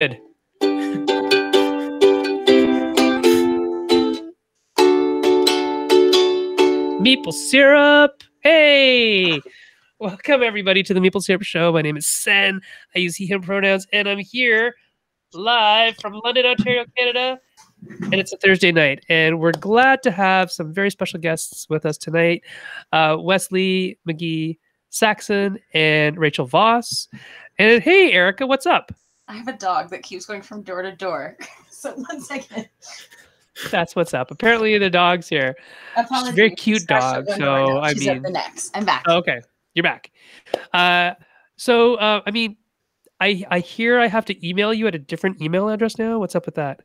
Good. Meeple syrup. Hey, welcome everybody to the Meeple Syrup Show. My name is Sen. I use he, him pronouns, and I'm here live from London, Ontario, Canada. And it's a Thursday night, and we're glad to have some very special guests with us tonight uh, Wesley McGee Saxon and Rachel Voss. And hey, Erica, what's up? I have a dog that keeps going from door to door. So one second. That's what's up. Apparently, the dog's here. Apologies. very cute dog, so. I She's mean- the next. I'm back. Oh, okay, you're back. Uh, so, uh, I mean, I I hear I have to email you at a different email address now. What's up with that?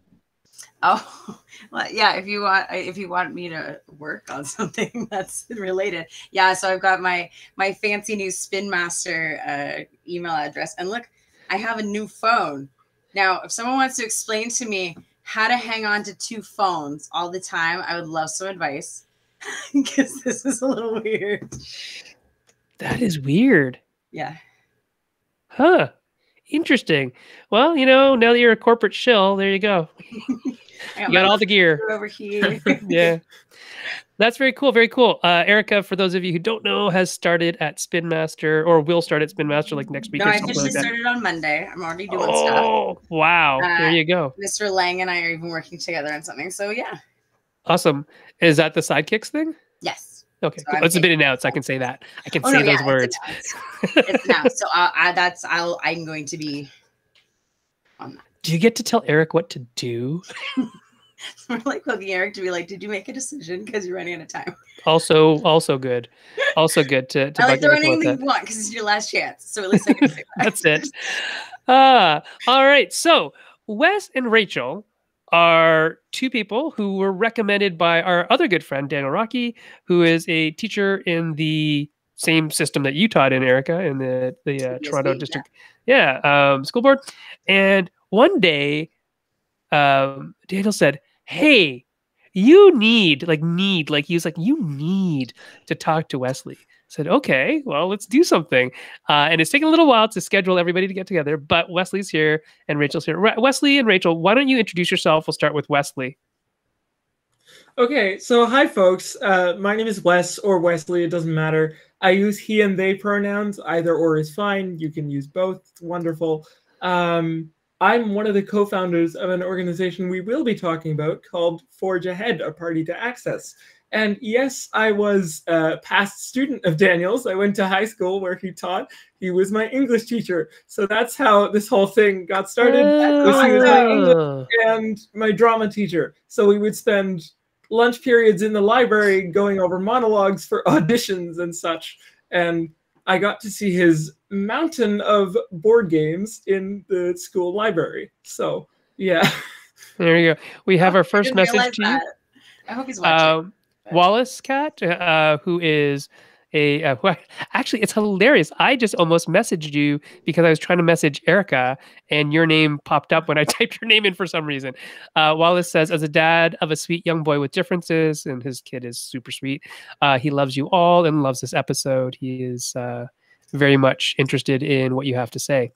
Oh, well, yeah. If you want, if you want me to work on something that's related, yeah. So I've got my my fancy new Spin Master uh, email address, and look, I have a new phone now. If someone wants to explain to me how to hang on to two phones all the time, I would love some advice because this is a little weird. That is weird, Yeah. huh? Interesting. Well, you know, now that you're a corporate shill, there you go. I You got all the gear. over here. yeah. That's very cool. Very cool. Uh, Erica, for those of you who don't know, has started at Spin Master or will start at Spin Master like next week No, or I something officially like that. started on Monday. I'm already doing stuff. Oh, wow. there Uh, you go. Mr. Lang and I are even working together on something. So yeah. Awesome. Is that the sidekicks thing? Yes. Okay, So cool. A bit announced. I can say that. I can Oh, say no, those yeah, words. It's announced. It's announced. So I, I, that's I'll I'm going to be on that. Do you get to tell Eric what to do? We're like hooking Eric to be like, did you make a decision? Because you're running out of time. Also, also good. Also good to, to I like throwing anything you want because it's your last chance. So at least I can say that. That's it. Ah, all right. So Wes and Rachel are two people who were recommended by our other good friend Daniel Rocky, who is a teacher in the same system that you taught in, Erica, in the the uh, Toronto yeah. district, yeah, um, school board. And one day, um, Daniel said, "Hey." You need, like, need, like, he was like, you need to talk to Wesley. I said, okay, well, let's do something. Uh, and it's taken a little while to schedule everybody to get together, but Wesley's here and Rachel's here. Re- Wesley and Rachel, why don't you introduce yourself? We'll start with Wesley. Okay, so hi folks. Uh, my name is Wes or Wesley. It doesn't matter. I use he and they pronouns. Either or is fine. You can use both. It's wonderful. Um, I'm one of the co-founders of an organization we will be talking about called Forge Ahead, a party to access. And yes, I was a past student of Daniel's. I went to high school where he taught. He was my English teacher. So that's how this whole thing got started. was he was my English Oh. and my drama teacher. So we would spend lunch periods in the library going over monologues for auditions and such. And I got to see his mountain of board games in the school library. So yeah. There you go. We have our first message realize to you. that. I hope he's watching. Um, Wallace Cat, uh, who is a uh, who I, actually it's hilarious. I just almost messaged you because I was trying to message Erica, and your name popped up when I typed your name in for some reason. Uh, Wallace says, as a dad of a sweet young boy with differences, and his kid is super sweet. Uh, he loves you all and loves this episode. He is. Uh, very much interested in what you have to say.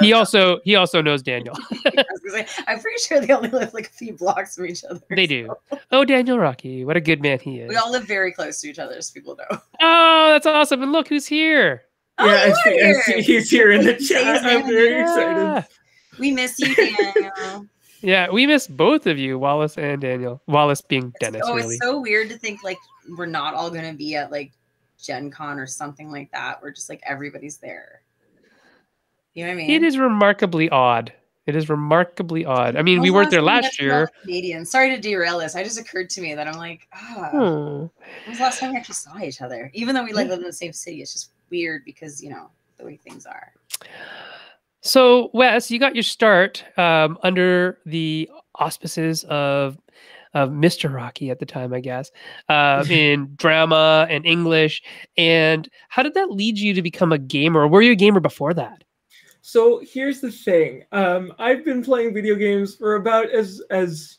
He also he also knows Daniel. say, I'm pretty sure they only live like a few blocks from each other. They do. Oh, Daniel Rocky, what a good man he is. We all live very close to each other, as people know. Oh, that's awesome! And look who's here. Oh, yeah, I see, are I see he's here in the Say chat. I'm name very again. excited. We miss you, Daniel. Yeah, we miss both of you, Wallace and Daniel. Wallace being Dennis, oh, really. it's so weird to think like we're not all gonna be at like Gen Con or something like that. We're just like everybody's there. You know what I mean? It is remarkably odd. It is remarkably odd. I mean, When we weren't there time we got last to meet all year. the Canadians. Sorry to derail this. I just occurred to me that I'm like, ah, Hmm. when was the last time we actually saw each other? Even though we like live in the same city, it's just weird because you know the way things are. So, Wes, you got your start um, under the auspices of of Mr. Rocky at the time, I guess, uh, in drama and English. And how did that lead you to become a gamer? Or were you a gamer before that? So here's the thing. Um, I've been playing video games for about as as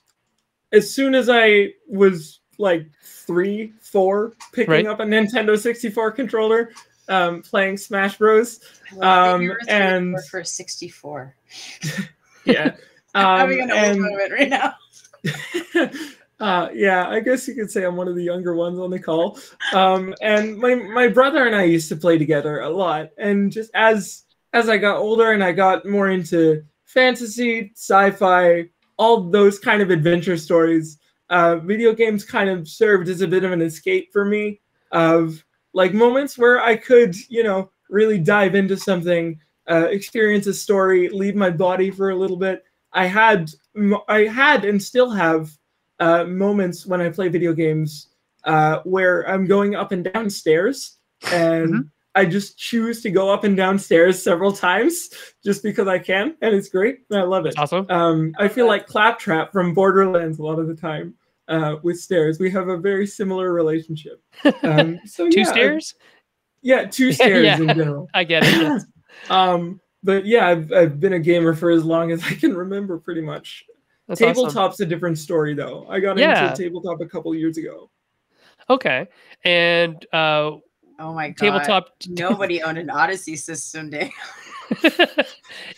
as soon as I was like three, four, picking Right. up a Nintendo 64 controller, um, playing Smash Bros. I Um, and- for 64. yeah. Um, I'm Having an old and- moment right now. uh, yeah, I guess you could say I'm one of the younger ones on the call. Um, and my my brother and I used to play together a lot. And just as as I got older and I got more into fantasy, sci-fi, all those kind of adventure stories, uh, video games kind of served as a bit of an escape for me of like moments where I could, you know, really dive into something, uh, experience a story, leave my body for a little bit. I had I had and still have uh, moments when I play video games uh, where I'm going up and down stairs and Mhm. I just choose to go up and down stairs several times just because I can, and it's great. I love it. Awesome. Um, I feel like Claptrap from Borderlands a lot of the time uh, with stairs. We have a very similar relationship. Um, so Two yeah, stairs? Yeah, two stairs Yeah. in general. I get it. um, but yeah, I've, I've been a gamer for as long as I can remember, pretty much. That's awesome. Tabletop's a different story, though. I got Yeah. into tabletop a couple years ago. Okay. And uh, Oh my god. tabletop. Nobody owned an Odyssey system, Dave.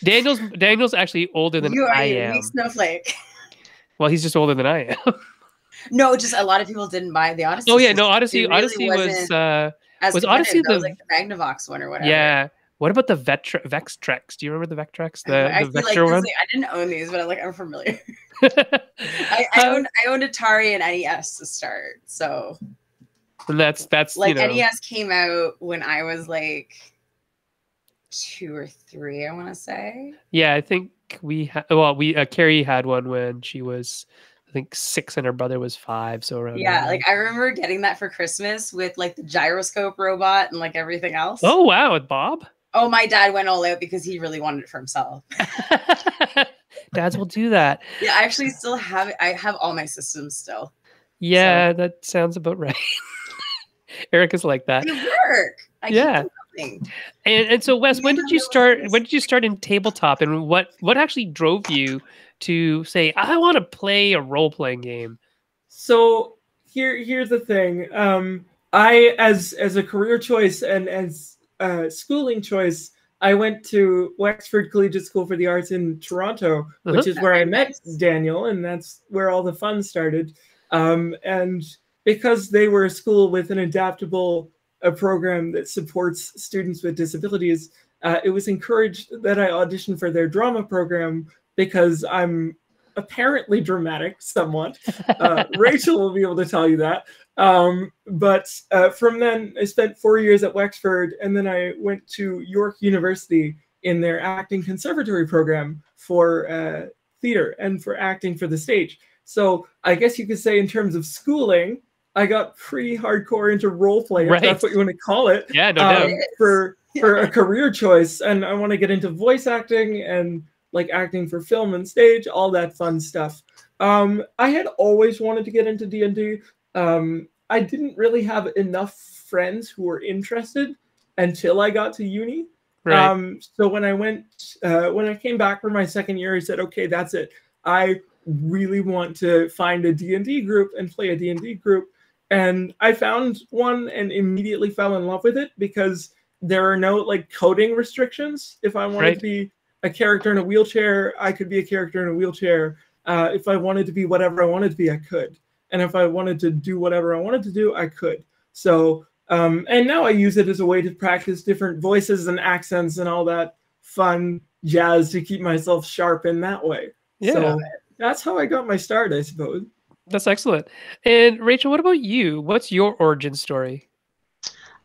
Daniel's Daniel's actually older than You are I a am. unique snowflake. Well, he's just older than I am. No, just a lot of people didn't buy the Odyssey. oh yeah, system. no, Odyssey. It really Odyssey was. wasn't uh as was. Odyssey That was the- like the Magnavox one or whatever. Yeah. What about the Vetra- Vextrex? Do you remember the Vectrex? The, I the feel like Vector one? like, I didn't own these, but I'm like I'm familiar. I, I Uh, owned I owned Atari and NES to start. So that's that's like you know, NES came out when I was like two or three, I want to say. yeah. I think we had. Well, we uh, Carrie had one when she was, I think six, and her brother was five. So around. Yeah, like I remember getting that for Christmas with like the gyroscope robot and like everything else. Oh wow, with Bob. Oh, my dad went all out because he really wanted it for himself. Dads will do that. Yeah, I actually still have it. I have all my systems still. Yeah, that sounds about right. Eric is like that. They work. I Yeah. And and so Wes, when did you start when did you start in tabletop and what what actually drove you to say I want to play a role playing game? So here, here's the thing. Um, I, as as a career choice and as uh, schooling choice, I went to Wexford Collegiate School for the Arts in Toronto, which Uh-huh. is where I met. Daniel, and that's where all the fun started. Um, and because they were a school with an adaptable a program that supports students with disabilities, uh, it was encouraged that I audition for their drama program because I'm apparently dramatic somewhat. Uh, Rachel will be able to tell you that. Um, but uh, from then, I spent four years at Wexford, and then I went to York University in their acting conservatory program for uh, theater and for acting for the stage. So I guess you could say, in terms of schooling, I got pretty hardcore into role play, if Right. that's what you want to call it. Yeah, no um, doubt. For for a career choice and i want to get into voice acting and like acting for film and stage all that fun stuff um, i had always wanted to get into d&d um, i didn't really have enough friends who were interested until i got to uni Right. um, so when I went, uh, when I came back for my second year, I said, okay, that's it. I really want to find a D&D group and play a D&D group. And I found one and immediately fell in love with it because there are no like coding restrictions. If I wanted Right. to be a character in a wheelchair, I could be a character in a wheelchair. Uh, if I wanted to be whatever I wanted to be, I could. And if I wanted to do whatever I wanted to do, I could. So um, and now I use it as a way to practice different voices and accents and all that fun jazz to keep myself sharp in that way. yeah, So that's how I got my start, I suppose. that's excellent. And Rachel, what about you? What's your origin story?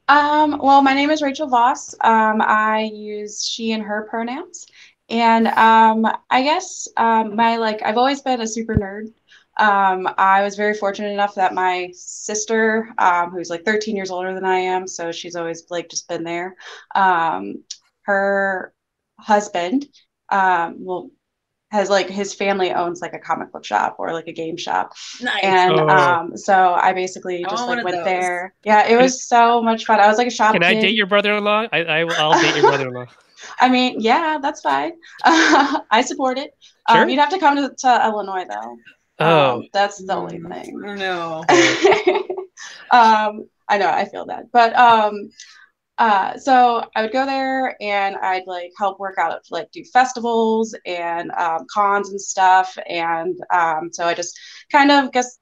Um, well, my name is Rachel Voss. Um, I use she and her pronouns. And um, I guess um, my like I've always been a super nerd. Um, I was very fortunate enough that my sister, um, who's like 13 years older than I am, so she's always like just been there. Um, her husband, um, well, has like his family owns like a comic book shop or like a game shop, Nice. and Oh. um, so I basically just want like went those. there. Yeah, it was so much fun. I was like a shop Can I date your brother-in-law? I, I I'll date your brother-in-law. I mean, yeah, that's fine. I support it. Sure. Um, you'd have to come to, to Illinois though. Oh, Um, that's the only Mm, thing. I don't know. um, I know, I feel that. But um, uh, so I would go there and I'd like help work out, like do festivals and um, cons and stuff. And um, so I just kind of guess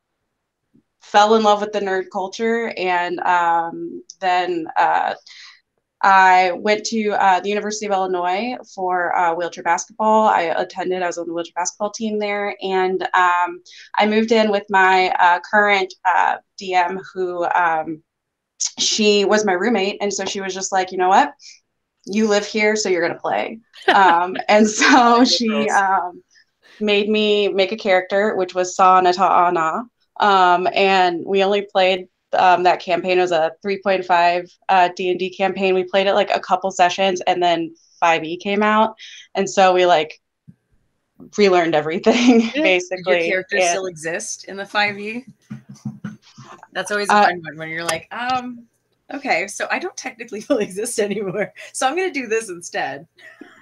fell in love with the nerd culture. And um, then uh, I went to uh, the University of Illinois for uh, wheelchair basketball. I attended, I was on the wheelchair basketball team there. And um, I moved in with my uh, current uh, DM who um, she was my roommate. And so she was just like, you know what? You live here, so you're going to play. Um, and so she um, made me make a character, which was Sa Nata Ana. Um, and we only played um, that campaign. Was a 3.5 uh, D&D campaign. We played it like a couple sessions and then 5e came out. And so we like relearned everything basically. Your characters And- still exist in the 5e? That's always a Uh, fun one when you're like, um, okay, so I don't technically fully exist anymore. So I'm gonna do this instead.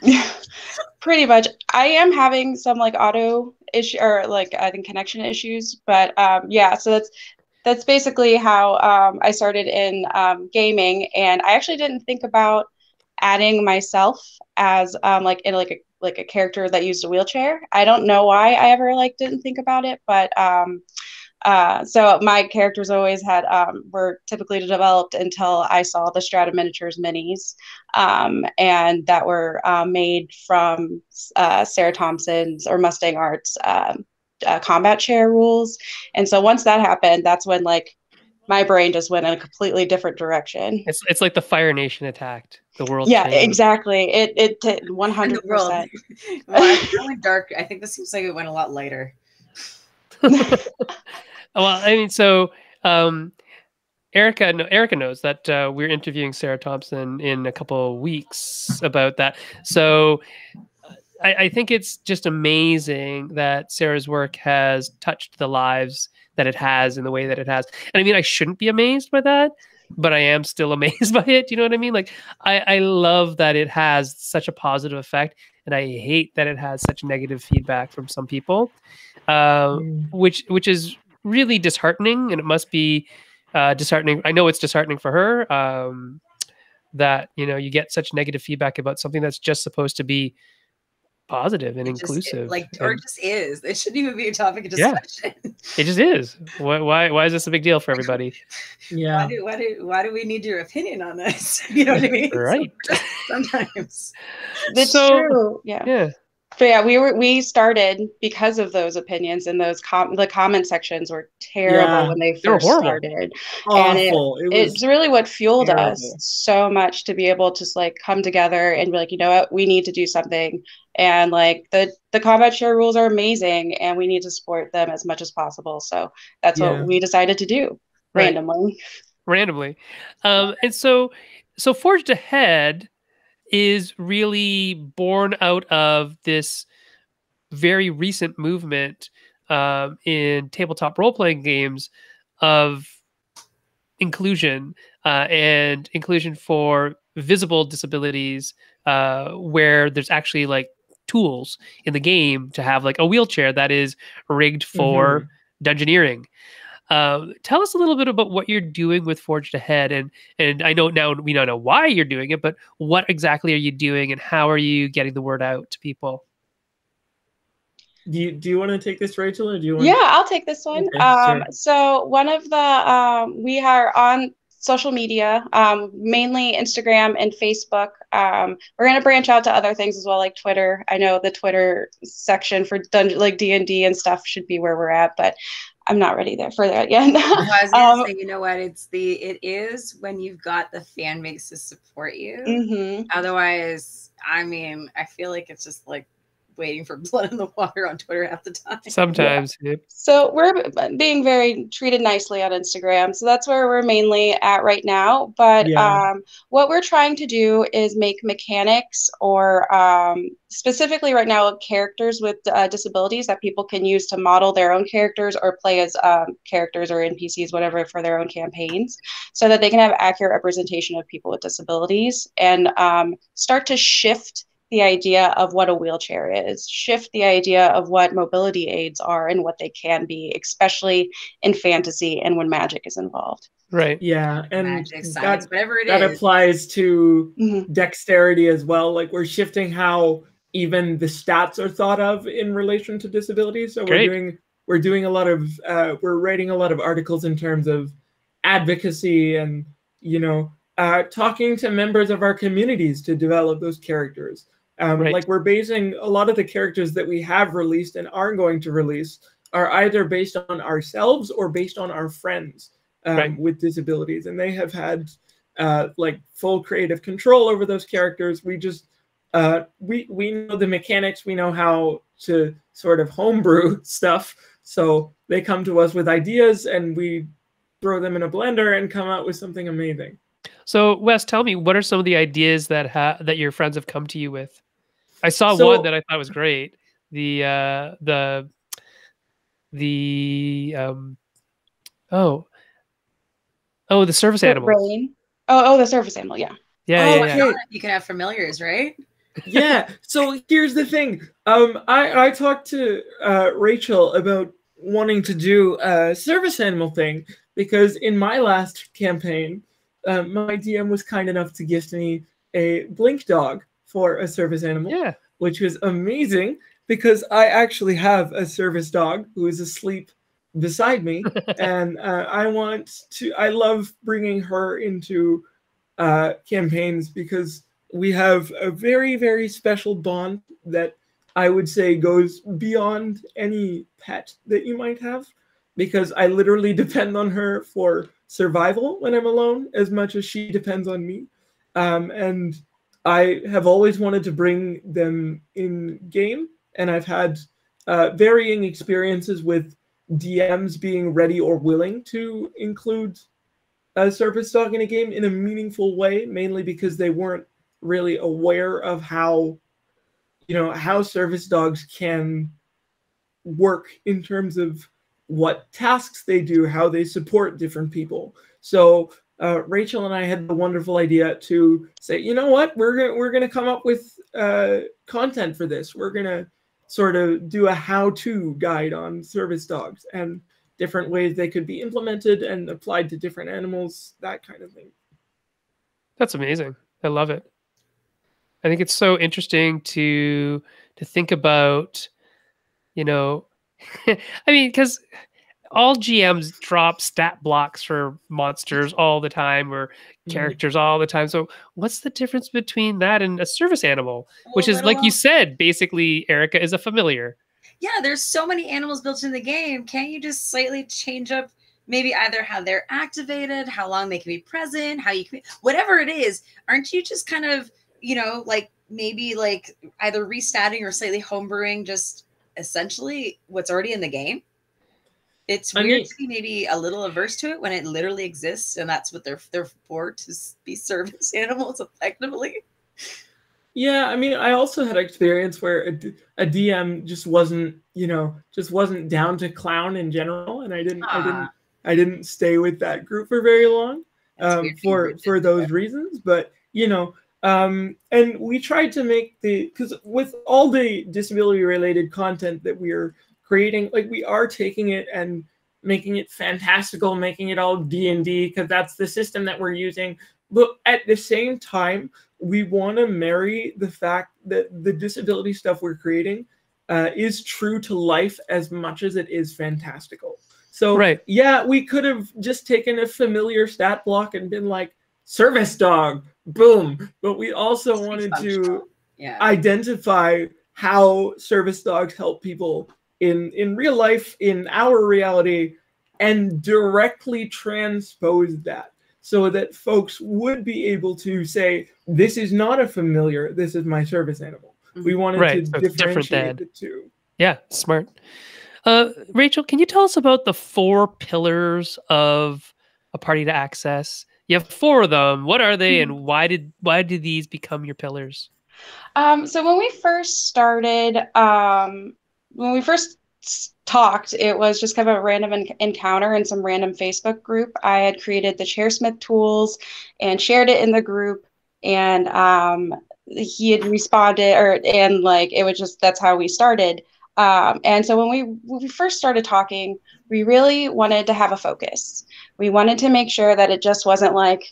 pretty much i am having some like auto issue or like i think connection issues but um yeah so that's that's basically how um, i started in um, gaming. And i actually didn't think about adding myself as um, like in like a like a character that used a wheelchair. I don't know why i ever like didn't think about it but um uh, so my characters always had um, were typically developed until I saw the Strata Miniatures minis, um, and that were uh, made from uh, Sarah Thompson's or Mustang Arts um, uh, combat chair rules. And so once that happened, that's when like my brain just went in a completely different direction. It's it's like the Fire Nation attacked the world. Yeah, changed. exactly. It it one hundred percent. well, I went dark. I think this seems like it went a lot lighter. well, I mean, so um, Erica, no, Erica knows that uh, we're interviewing Sarah Thompson in a couple of weeks about that. So I, I think it's just amazing that Sarah's work has touched the lives that it has in the way that it has. And I mean, I shouldn't be amazed by that, but I am still amazed by it. You know what I mean? Like, I, I love that it has such a positive effect, and I hate that it has such negative feedback from some people, uh, Mm. which which is really disheartening, and it must be uh, disheartening. I know it's disheartening for her um, that you know you get such negative feedback about something that's just supposed to be positive and It just- it, inclusive. like, or and it just is. It shouldn't even be a topic of Yeah. discussion. it just is. Why, why why is this a big deal for everybody? Yeah. why Yeah. do why do why do we need your opinion on this? You know what I mean? Right. Sometimes. It's So- true. Yeah. Yeah. But yeah, we were we started because of those opinions and those com- the comment sections were terrible Yeah. when they first started. And it- It, It's really what fueled us so much to be able to like come together and be like, you know what, we need to do something. And like the the combat chair rules are amazing and we need to support them as much as possible. So that's Yeah. what we decided to do Right. randomly. randomly. Um, and so, so Forge Ahead is really born out of this very recent movement um, in tabletop role playing games of inclusion uh, and inclusion for visible disabilities, uh, where there's actually like tools in the game to have like a wheelchair that is rigged for dungeoneering. Um, tell us a little bit about what you're doing with Forge Ahead, and and I know now we don't know why you're doing it, but what exactly are you doing, and how are you getting the word out to people? Do you do you want to take this, Rachel, or do you want? Yeah, I'll take this one. Okay, um, sure. so one of the um, we are on social media, um, mainly Instagram and Facebook. Um, we're going to branch out to other things as well, like Twitter. I know the Twitter section for dungeon, like D and D and stuff, should be where we're at, but I'm not ready there for that yet. I was gonna Um, say, you know what? It's the it is when you've got the fan base to support you. Mhm. Otherwise, I mean, I feel like it's just like waiting for blood in the water on Twitter half the time. Sometimes, yep. So we're being very treated nicely on Instagram. So that's where we're mainly at right now. But Yeah. um, what we're trying to do is make mechanics or um, specifically right now characters with uh, disabilities that people can use to model their own characters or play as um, characters or NPCs, whatever, for their own campaigns, so that they can have accurate representation of people with disabilities and um, start to shift the idea of what a wheelchair is, shift the idea of what mobility aids are and what they can be, especially in fantasy and when magic is involved. Right. Yeah, and magic, science, that, whatever it that is. applies to Mhm. dexterity as well. Like we're shifting how even the stats are thought of in relation to disability. So Great. we're doing we're doing a lot of uh, we're writing a lot of articles in terms of advocacy and you know uh, talking to members of our communities to develop those characters. Um, Right. Like we're basing a lot of the characters that we have released and are going to release are either based on ourselves or based on our friends um, Right. with disabilities, and they have had uh, like full creative control over those characters. We just uh, we we know the mechanics. We know how to sort of homebrew stuff. So they come to us with ideas, and we throw them in a blender and come out with something amazing. So Wes, tell me, what are some of the ideas that ha- that your friends have come to you with? I saw So- one that I thought was great. The uh, the the um oh oh the service The animals. Rain. Oh, oh, the surface animal. Yeah. Yeah, Oh, yeah, yeah. You can have familiars, right? yeah. So here's the thing. Um, I I talked to uh, Rachel about wanting to do a service animal thing because in my last campaign, uh, my DM was kind enough to gift me a blink dog for a service animal, Yeah. which was amazing because I actually have a service dog who is asleep beside me, and uh, I want to. I love bringing her into uh, campaigns because we have a very very special bond that I would say goes beyond any pet that you might have because I literally depend on her for survival when I'm alone as much as she depends on me. Um, and I have always wanted to bring them in game, and I've had uh, varying experiences with DMs being ready or willing to include a service dog in a game in a meaningful way, mainly because they weren't really aware of how, you know, how service dogs can work in terms of what tasks they do, how they support different people. So uh, Rachel and I had the wonderful idea to say, you know what, we're gonna we're gonna come up with uh, content for this. We're gonna sort of do a how-to guide on service dogs and different ways they could be implemented and applied to different animals, that kind of thing. That's amazing. I love it. I think it's so interesting to to think about, you know, I mean, because all GMs drop stat blocks for monsters all the time or mm-hmm. characters all the time. So what's the difference between that and a service animal? Which Well, is like you said, basically Erica is a familiar. yeah, there's so many animals built in the game. Can't you just slightly change up maybe either how they're activated, how long they can be present, how you can whatever it is? Aren't you just kind of, you know, like maybe like either restatting or slightly homebrewing just essentially what's already in the game? It's I weird mean- to be maybe a little averse to it when it literally exists and that's what they're they're for to be service animals effectively. Yeah, I mean, I also had an experience where a DM just wasn't, you know, just wasn't down to clown in general, and I didn't, I didn't, Ah. I didn't stay with that group for very long um, for for those reasons. But you know, um, and we tried to make the because with all the disability related content that we are creating, like we are taking it and making it fantastical, making it all D and D because that's the system that we're using. But at the same time, we want to marry the fact that the disability stuff we're creating uh, is true to life as much as it is fantastical. So Right. yeah, we could have just taken a familiar stat block and been like service dog, boom. But we also Just be wanted to Yeah. identify how service dogs help people in in real life in our reality and directly transpose that so that folks would be able to say this is not a familiar this is my service animal we wanted Right, to so differentiate the two Yeah, smart. Uh, Rachel, can you tell us about the four pillars of a party to access? You have four of them. What are they, and why did why did these become your pillars? Um, so when we first started, um, when we first talked, it was just kind of a random en- encounter in some random Facebook group. I had created the Chairsmith tools and shared it in the group, and um, he had responded, or and like it was just that's how we started. Um, and so when we when we first started talking, we really wanted to have a focus. We wanted to make sure that it just wasn't like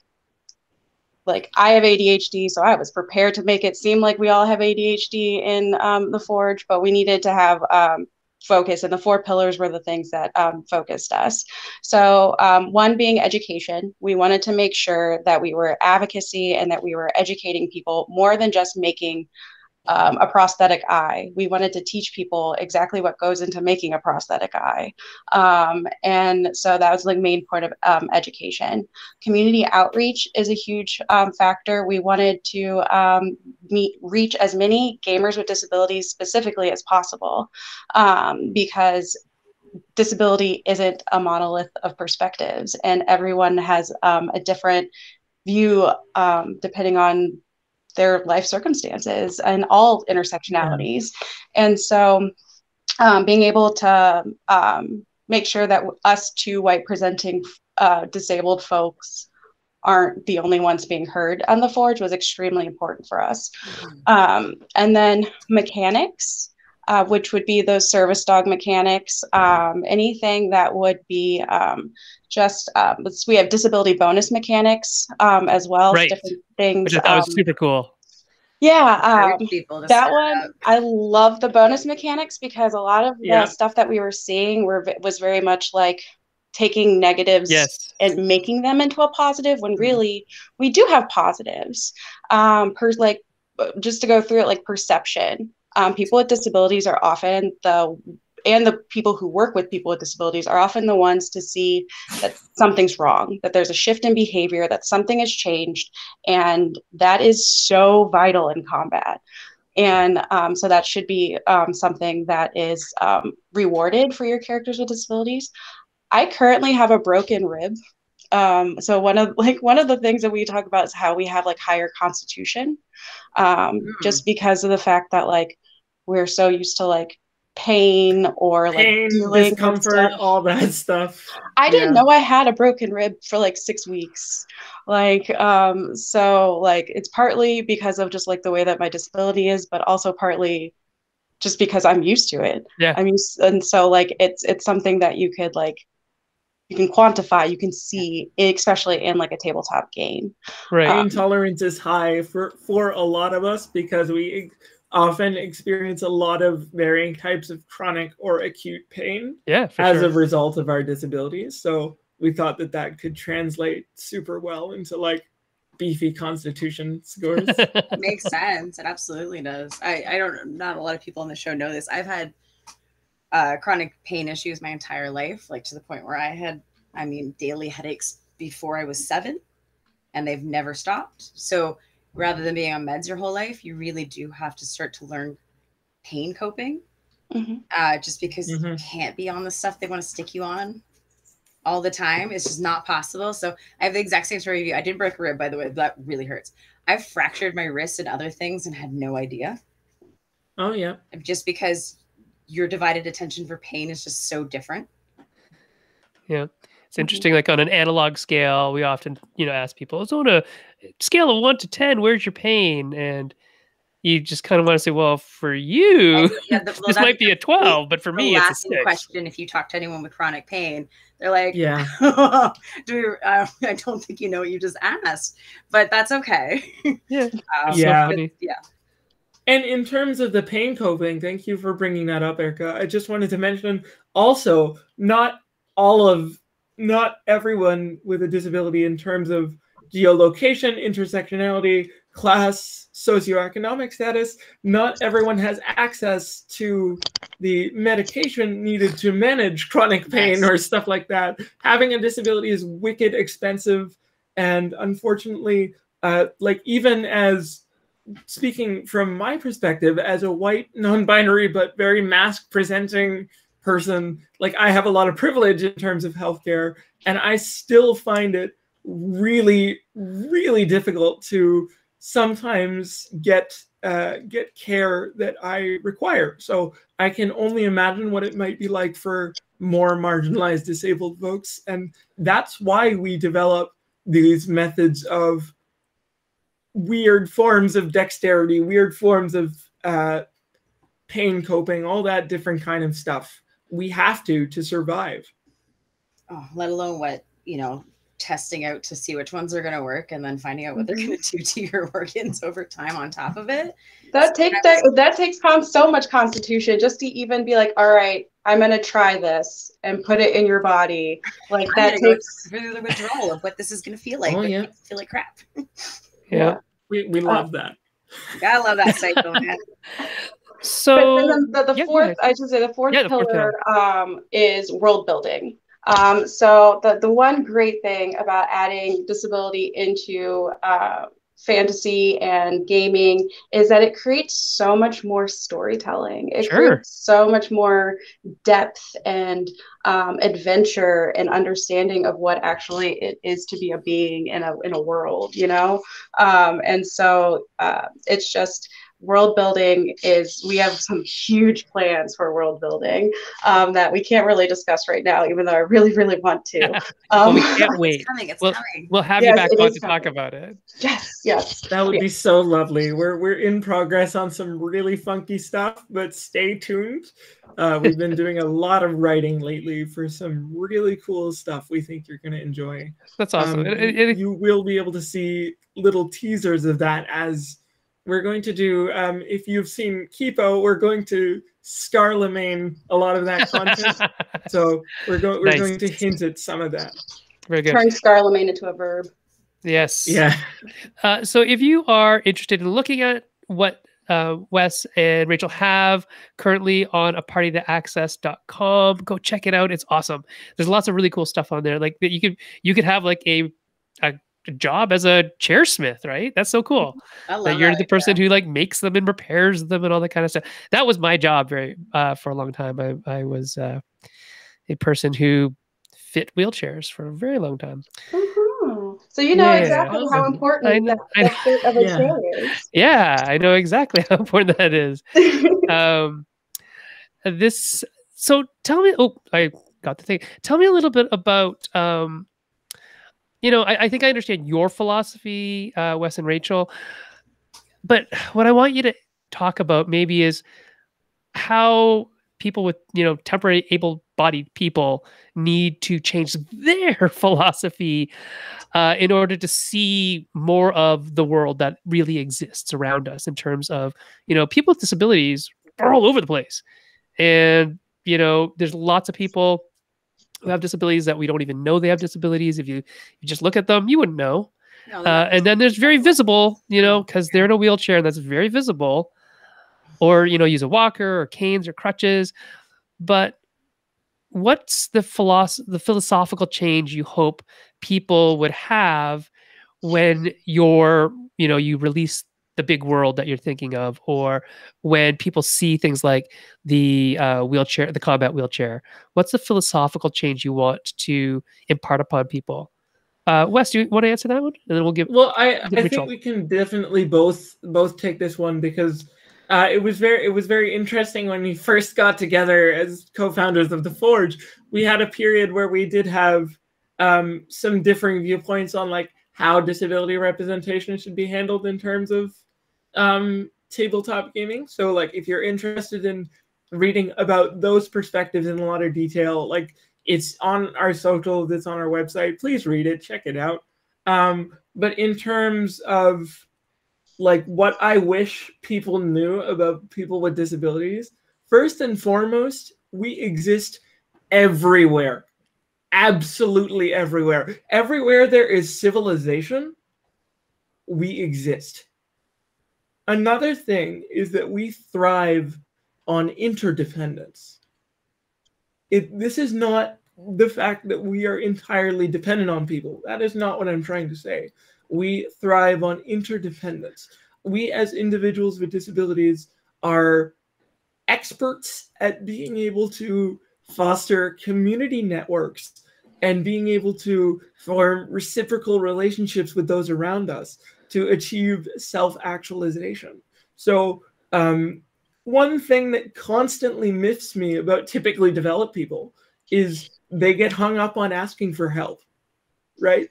like I have ADHD, so I was prepared to make it seem like we all have ADHD in um, the Forge, but we needed to have um, focus, and the four pillars were the things that um, focused us. So, um, one being education, we wanted to make sure that we were advocacy and that we were educating people more than just making um, a prosthetic eye. We wanted to teach people exactly what goes into making a prosthetic eye. Um, and so that was the main point of um, education. Community outreach is a huge um, factor. We wanted to um, meet, reach as many gamers with disabilities specifically as possible um, because disability isn't a monolith of perspectives and everyone has a different view depending on their life circumstances and all intersectionalities. And so um, being able to um, make sure that us two white presenting uh, disabled folks aren't the only ones being heard on the forge was extremely important for us. Mm-hmm. Um, and then mechanics. Uh, which would be those service dog mechanics, um, anything that would be um, just um, we have disability bonus mechanics um, as well, right. different things. Which I thought was um, super cool. Yeah, um, that one out. I love the bonus mechanics because a lot of yeah. the stuff that we were seeing were was very much like taking negatives yes. and making them into a positive when mm-hmm. really we do have positives. Um, per like just to go through it, like perception. Um, people with disabilities are often the and the people who work with people with disabilities are often the ones to see that something's wrong, that there's a shift in behavior, that something has changed. And that is so vital in combat. And um, so that should be um, something that is um, rewarded for your characters with disabilities. I currently have a broken rib. Um, so one of like one of the things that we talk about is how we have like higher constitution, mm. just because of the fact that like we're so used to like pain or like pain, discomfort, all that stuff. I didn't know I had a broken rib for like six weeks. Like, um, so like it's partly because of just like the way that my disability is, but also partly just because I'm used to it. Yeah. I'm used and so like it's it's something that you could like you can quantify, you can see, especially in like a tabletop game. Right. Pain um, tolerance is high for for a lot of us because we often experience a lot of varying types of chronic or acute pain yeah, as sure. a result of our disabilities. So we thought that that could translate super well into like beefy constitution scores. Makes sense. It absolutely does. I, I don't, not a lot of people on the show know this. I've had uh, chronic pain issues my entire life, like to the point where I had, I mean, daily headaches before I was seven and they've never stopped. So rather than being on meds your whole life, you really do have to start to learn pain coping. Mm-hmm. Uh, just because mm-hmm. you can't be on the stuff they want to stick you on all the time. It's just not possible. So I have the exact same story of you. I didn't break a rib, by the way. That really hurts. I've fractured my wrist and other things and had no idea. Oh yeah. Just because your divided attention for pain is just so different. Yeah. It's interesting, like on an analog scale, we often, you know, ask people, so on a scale of one to 10, where's your pain? And you just kind of want to say, well, for you, yeah, the, well, this might be a 12, but for me, it's a six. question. If you talk to anyone with chronic pain, they're like, yeah, do we, uh, I don't think you know what you just asked, but that's okay. Yeah. um, yeah. So yeah. And in terms of the pain coping, thank you for bringing that up, Erica. I just wanted to mention also, not all of not everyone with a disability in terms of geolocation, intersectionality, class, socioeconomic status, not everyone has access to the medication needed to manage chronic pain yes. or stuff like that. Having a disability is wicked expensive. And unfortunately, uh, like even as speaking from my perspective as a white, non binary, but very mask presenting person like i have a lot of privilege in terms of healthcare and i still find it really really difficult to sometimes get uh, get care that i require so i can only imagine what it might be like for more marginalized disabled folks and that's why we develop these methods of weird forms of dexterity weird forms of uh, pain coping, all that different kind of stuff. We have to to survive. Oh, let alone what you know testing out to see which ones are going to work and then finding out what they're going to do to your organs over time on top of it. That takes that that takes con- so much constitution just to even be like all right i'm going to try this and put it in your body. Like I'm that takes through the withdrawal of what this is going to feel like Oh, yeah. feel like crap. Yeah. We, we love that. gotta love that cycle man. So but then the, the yeah, fourth i should say the fourth Yeah, the fourth pillar. um, is world building um, so the, the one great thing about adding disability into uh, fantasy and gaming is that it creates so much more storytelling it Sure. creates so much more depth and um, adventure and understanding of what actually it is to be a being in a in a world you know um, and so uh, it's just world building is we have some huge plans for world building um, that we can't really discuss right now even though i really really want to well, um, we can't wait. it's coming it's Well- coming We'll have you back on is to talk about it. yes yes That would Yeah. be so lovely. We're we're in progress on some really funky stuff, but stay tuned. Uh, we've been doing a lot of writing lately for some really cool stuff. We think you're going to enjoy. That's awesome. Um, It- it- it- you will be able to see little teasers of that as we're going to do. Um, if you've seen Kipo, we're going to Scarlemagne a lot of that content. so we're going we're Nice. going to hint at some of that. Very good. turn scarlemagne into a verb Yes. Yeah. Uh, so if you are interested in looking at what uh, Wes and Rachel have currently on a partytoaccess.com, go check it out. It's awesome. There's lots of really cool stuff on there. Like you could you could have like a a job as a chairsmith, right? That's so cool. I love that you're that the idea. person who like makes them and repairs them and all that kind of stuff. That was my job very uh, for a long time. I I was uh, a person who fit wheelchairs for a very long time. Mhm. so you know Yeah. exactly how important I know- that, I that fit of a Yeah. chair is Yeah, I know exactly how important that is. um this so tell me oh i got the thing tell me a little bit about um you know i, I think i understand your philosophy uh wes and rachel but what i want you to talk about maybe is how people with you know temporary able-bodied people need to change their philosophy uh, in order to see more of the world that really exists around us in terms of you know people with disabilities are all over the place. And you know there's lots of people who have disabilities that we don't even know they have disabilities. If you, you just look at them you wouldn't know. No, uh, and then there's very visible, you know, because they're in a wheelchair and that's very visible, or you know, use a walker or canes or crutches. But what's the philosoph- the philosophical change you hope people would have when you're, you know, you release the big world that you're thinking of, or when people see things like the uh, wheelchair, the combat wheelchair? What's the philosophical change you want to impart upon people? Uh, Wes, do you want to answer that one, and then we'll give. Well, I, I Rachel. think we can definitely both both take this one because uh, it was very it was very interesting when we first got together as co-founders of the Forge. We had a period where we did have um, some differing viewpoints on like how disability representation should be handled in terms of um, tabletop gaming. So, like, if you're interested in reading about those perspectives in a lot of detail, like it's on our social, it's on our website. Please read it, check it out. Um, but in terms of like what I wish people knew about people with disabilities, first and foremost, we exist everywhere. Absolutely everywhere. Everywhere there is civilization, we exist. Another thing is that we thrive on interdependence. It, this is not the fact that we are entirely dependent on people. That is not what I'm trying to say. We thrive on interdependence. We, as individuals with disabilities, are experts at being able to foster community networks and being able to form reciprocal relationships with those around us to achieve self actualization. So, um, one thing that constantly miffs me about typically developed people is they get hung up on asking for help, right?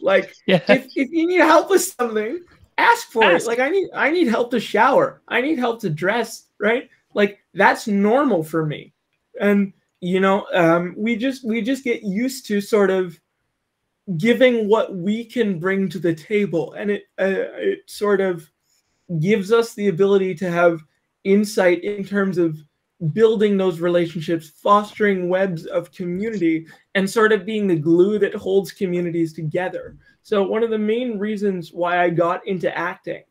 Like, Yeah. if, if you need help with something, ask for Ask. it. Like I need I need help to shower. I need help to dress, right? like that's normal for me and you know um, we just we just get used to sort of giving what we can bring to the table. And it uh, it sort of gives us the ability to have insight in terms of building those relationships fostering webs of community and sort of being the glue that holds communities together. So one of the main reasons why i got into acting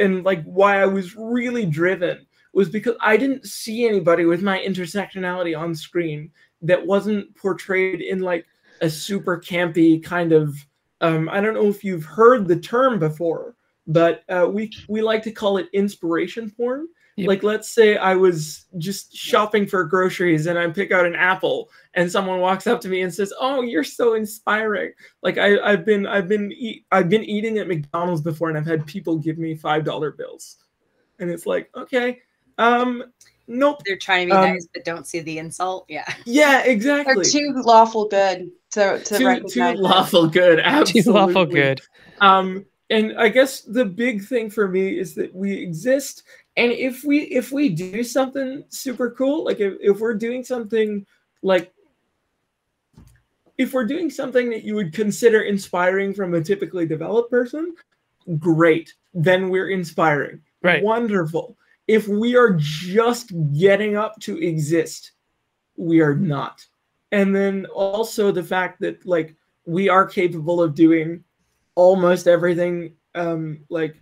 and like why i was really driven was because I didn't see anybody with my intersectionality on screen that wasn't portrayed in like a super campy kind of. Um, I don't know if you've heard the term before, but uh, we we like to call it inspiration porn. Yep. Like, let's say I was just shopping for groceries and I pick out an apple, and someone walks up to me and says, "Oh, you're so inspiring!" Like I, I've been, I've been, eat, I've been eating at McDonald's before, and I've had people give me five dollar bills, and it's like, okay, um, nope. They're trying to be um, nice, but don't see the insult. Yeah. Yeah, exactly. They're too lawful good to, to too, recognize. Too lawful good. Absolutely. Too lawful good. Um, and I guess the big thing for me is that we exist, and if we if we do something super cool, like if, if we're doing something like if we're doing something that you would consider inspiring from a typically developed person, great. Then we're inspiring. Right. Wonderful if we are just getting up to exist, we are not. And then also the fact that like we are capable of doing almost everything um, like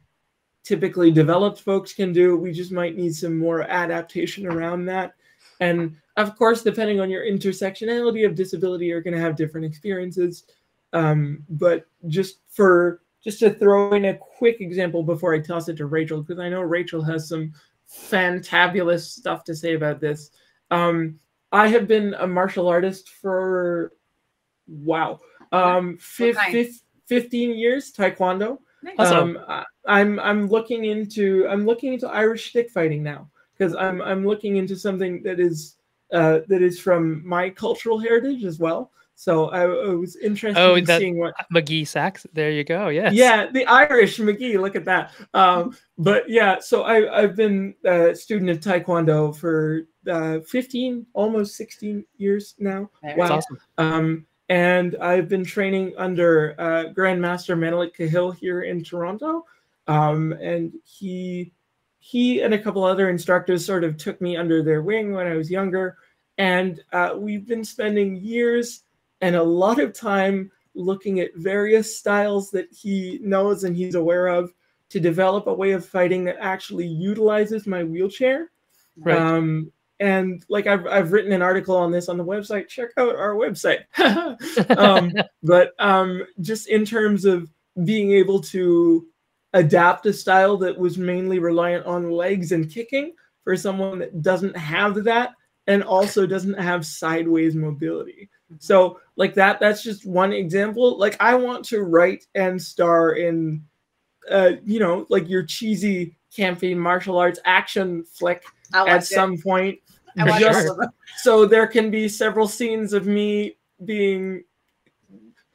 typically developed folks can do. We just might need some more adaptation around that. And of course, depending on your intersectionality of disability, you're going to have different experiences. Um, but just for just to throw in a quick example before I toss it to Rachel, because I know Rachel has some fantabulous stuff to say about this. Um, I have been a martial artist for wow, um, 15 years Taekwondo. Awesome. Um, I'm I'm looking into I'm looking into Irish stick fighting now because I'm I'm looking into something that is uh, that is from my cultural heritage as well. So I, I was interested oh, in that seeing what Magee Sachs. There you go. Yes. Yeah, the Irish Magee. Look at that. Um, but yeah, so I, I've been a student of Taekwondo for uh, 15, almost 16 years now. That's wow. awesome. Um, and I've been training under uh, Grandmaster Menelik Cahill here in Toronto. Um, and he he and a couple other instructors sort of took me under their wing when I was younger. And uh, we've been spending years and a lot of time looking at various styles that he knows and he's aware of to develop a way of fighting that actually utilizes my wheelchair. Right. Um, and like I've, I've written an article on this on the website. Check out our website. um, but um, just in terms of being able to adapt a style that was mainly reliant on legs and kicking for someone that doesn't have that and also doesn't have sideways mobility. So like that, that's just one example. Like I want to write and star in, uh, you know, like your cheesy campy martial arts action flick at some point. Just, so there can be several scenes of me being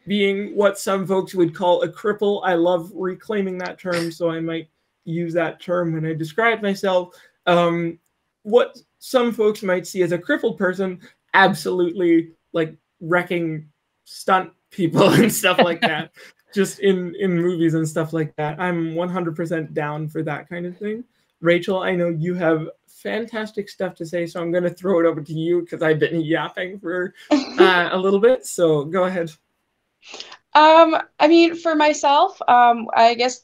being what some folks would call a cripple. I love reclaiming that term, so I might use that term when I describe myself. Um, what some folks might see as a crippled person, absolutely like wrecking stunt people and stuff like that just in in movies and stuff like that. I'm 100% down for that kind of thing. Rachel i know you have fantastic stuff to say so i'm going to throw it over to you because i've been yapping for uh, a little bit so go ahead. Um i mean for myself um i guess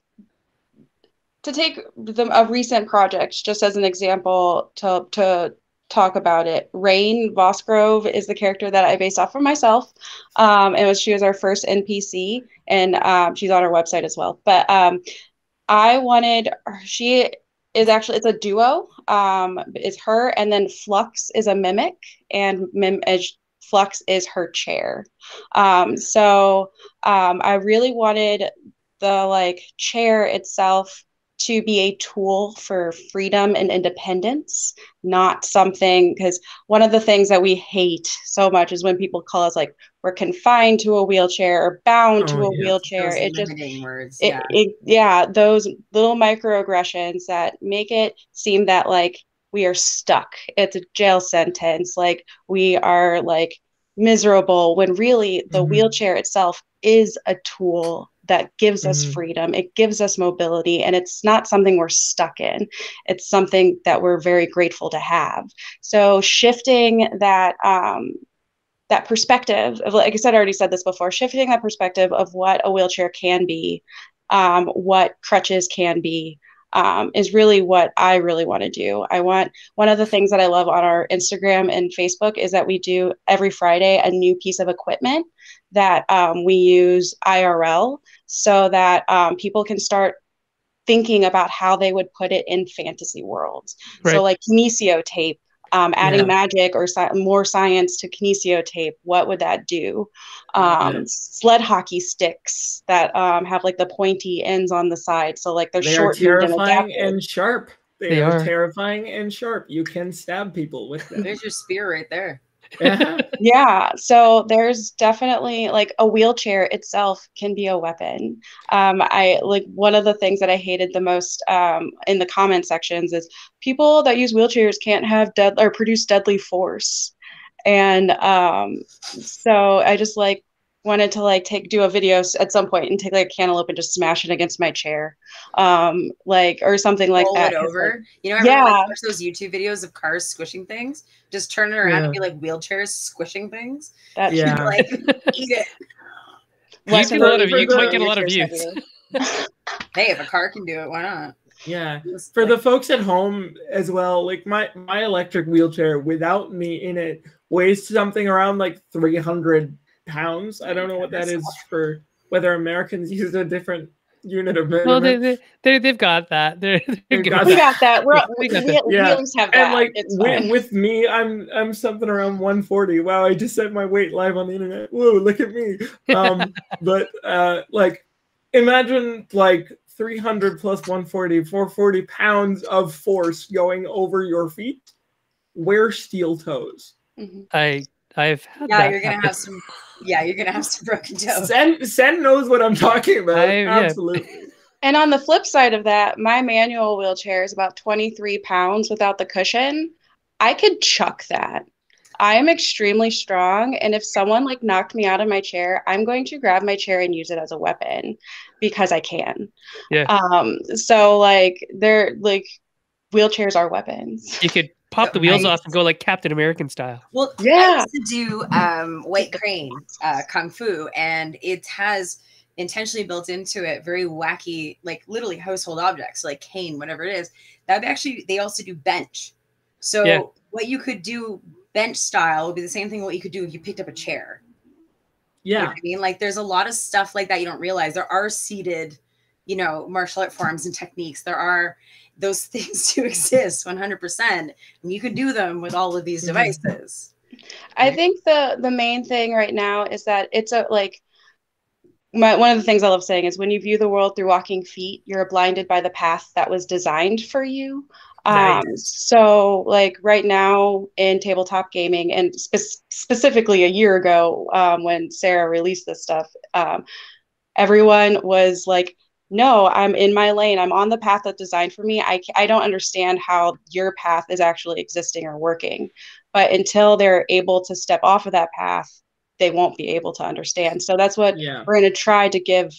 to take the, a recent project just as an example to to talk about it. Rain Vosgrove is the character that I based off for myself. Um, it was she was our first NPC, and um, she's on our website as well. But um, I wanted she is actually it's a duo. Um, it's her and then Flux is a mimic, and mim is, Flux is her chair. Um, so um, I really wanted the like chair itself to be a tool for freedom and independence, not something because one of the things that we hate so much is when people call us like we're confined to a wheelchair or bound oh, to a yeah. wheelchair. Those it just words, it, yeah. It, yeah, those little microaggressions that make it seem that like we are stuck. It's a jail sentence. Like we are like miserable when really the Mhm. wheelchair itself is a tool that gives us Mhm. freedom. It gives us mobility and it's not something we're stuck in. It's something that we're very grateful to have. So shifting that um that perspective of like I said I already said this before, shifting that perspective of what a wheelchair can be, um, what crutches can be, um, is really what I really want to do. I want one of the things that I love on our Instagram and Facebook is that we do every Friday a new piece of equipment that um, we use IRL so that um, people can start thinking about how they would put it in fantasy worlds. Right. So, like kinesio tape, um, adding Yeah. magic or sci- more science to kinesio tape, what would that do? Um, Yeah. Sled hockey sticks that um, have like the pointy ends on the side, so like they're They are short and terrifying adaptive. and sharp. They, They are, are. terrifying and sharp. You can stab people with them. There's your spear right there. Yeah. Yeah, so there's definitely like a wheelchair itself can be a weapon. Um, I like one of the things that I hated the most um, in the comment sections is people that use wheelchairs can't have dead or produce deadly force. And um, so I just like wanted to like take do a video at some point and take like a cantaloupe and just smash it against my chair, um, like or something like Roll that. it 'cause, over. like, you know, everyone Yeah. like, watch those YouTube videos of cars squishing things. Just turn it around Yeah. and be like wheelchairs squishing things. that Yeah. Like eat it. You Less get a lot of you might get a lot of views. Hey, if a car can do it, why not? yeah. For the folks at home as well, like my my electric wheelchair without me in it weighs something around like 300 pounds. I don't know what That's for whether Americans use a different unit of Well, they, measurement. they, they, they've got that. They're, they're They've good. got we got that. We're, We we, got we, that. we Yeah. at least have that. and like it's with, with me, I'm I'm something around 140. Wow, I just said my weight live on the internet. Whoa, look at me. Um, but uh, like, imagine like 300 plus 140, 440 pounds of force going over your feet. Wear steel toes. Mhm. I I've had yeah, that you're gonna happen. have some. Yeah, you're gonna have some broken toes. Sen Sen knows what I'm talking about. I- yeah. Absolutely. And on the flip side of that, my manual wheelchair is about 23 pounds without the cushion. I could chuck that. I am extremely strong, and if someone like knocked me out of my chair, I'm going to grab my chair and use it as a weapon because I can. Yeah. Um, so like they're like wheelchairs are weapons. You could pop the wheels I- off and go like Captain American style. Well, I Yeah. used to do um, White Crane uh, Kung Fu, and it has intentionally built into it very wacky, like literally household objects, like cane, whatever it is. That actually, they also do bench. So Yeah. what you could do bench style would be the same thing what you could do if you picked up a chair. You know Yeah. I mean? Like there's a lot of stuff like that you don't realize. There are seated, you know, martial art forms and techniques. There are those things do exist 100%. And you can do them with all of these Mhm. devices. I think the the main thing right now is that it's a like my, one of the things I love saying is when you view the world through walking feet, you're blinded by the path that was designed for you. Um, so like right now in tabletop gaming and spe- specifically a year ago um, when Sara released this stuff, um, everyone was like, no, I'm in my lane. I'm on the path that's designed for me. I, I don't understand how your path is actually existing or working. But until they're able to step off of that path, they won't be able to understand. So that's what Yeah. we're going to try to give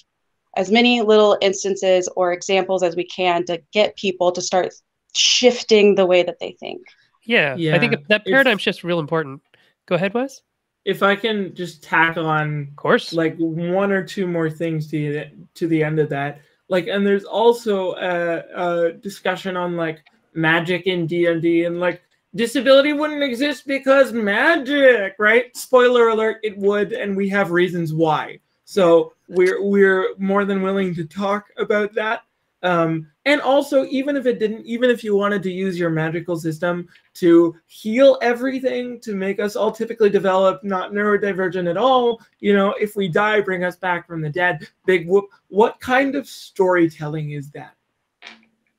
as many little instances or examples as we can to get people to start shifting the way that they think. Yeah, I think that if- paradigm shift's real important. Go ahead, Wes. If I can just tack on Of course. like one or two more things to the, to the end of that. Like and there's also a, a discussion on like magic in d&d and like disability wouldn't exist because magic right? Spoiler alert it would and we have reasons why. So we're we're more than willing to talk about that um, and also even if it didn't even if you wanted to use your magical system to heal everything to make us all typically develop not neurodivergent at all you know if we die bring us back from the dead big whoop. What kind of storytelling is that?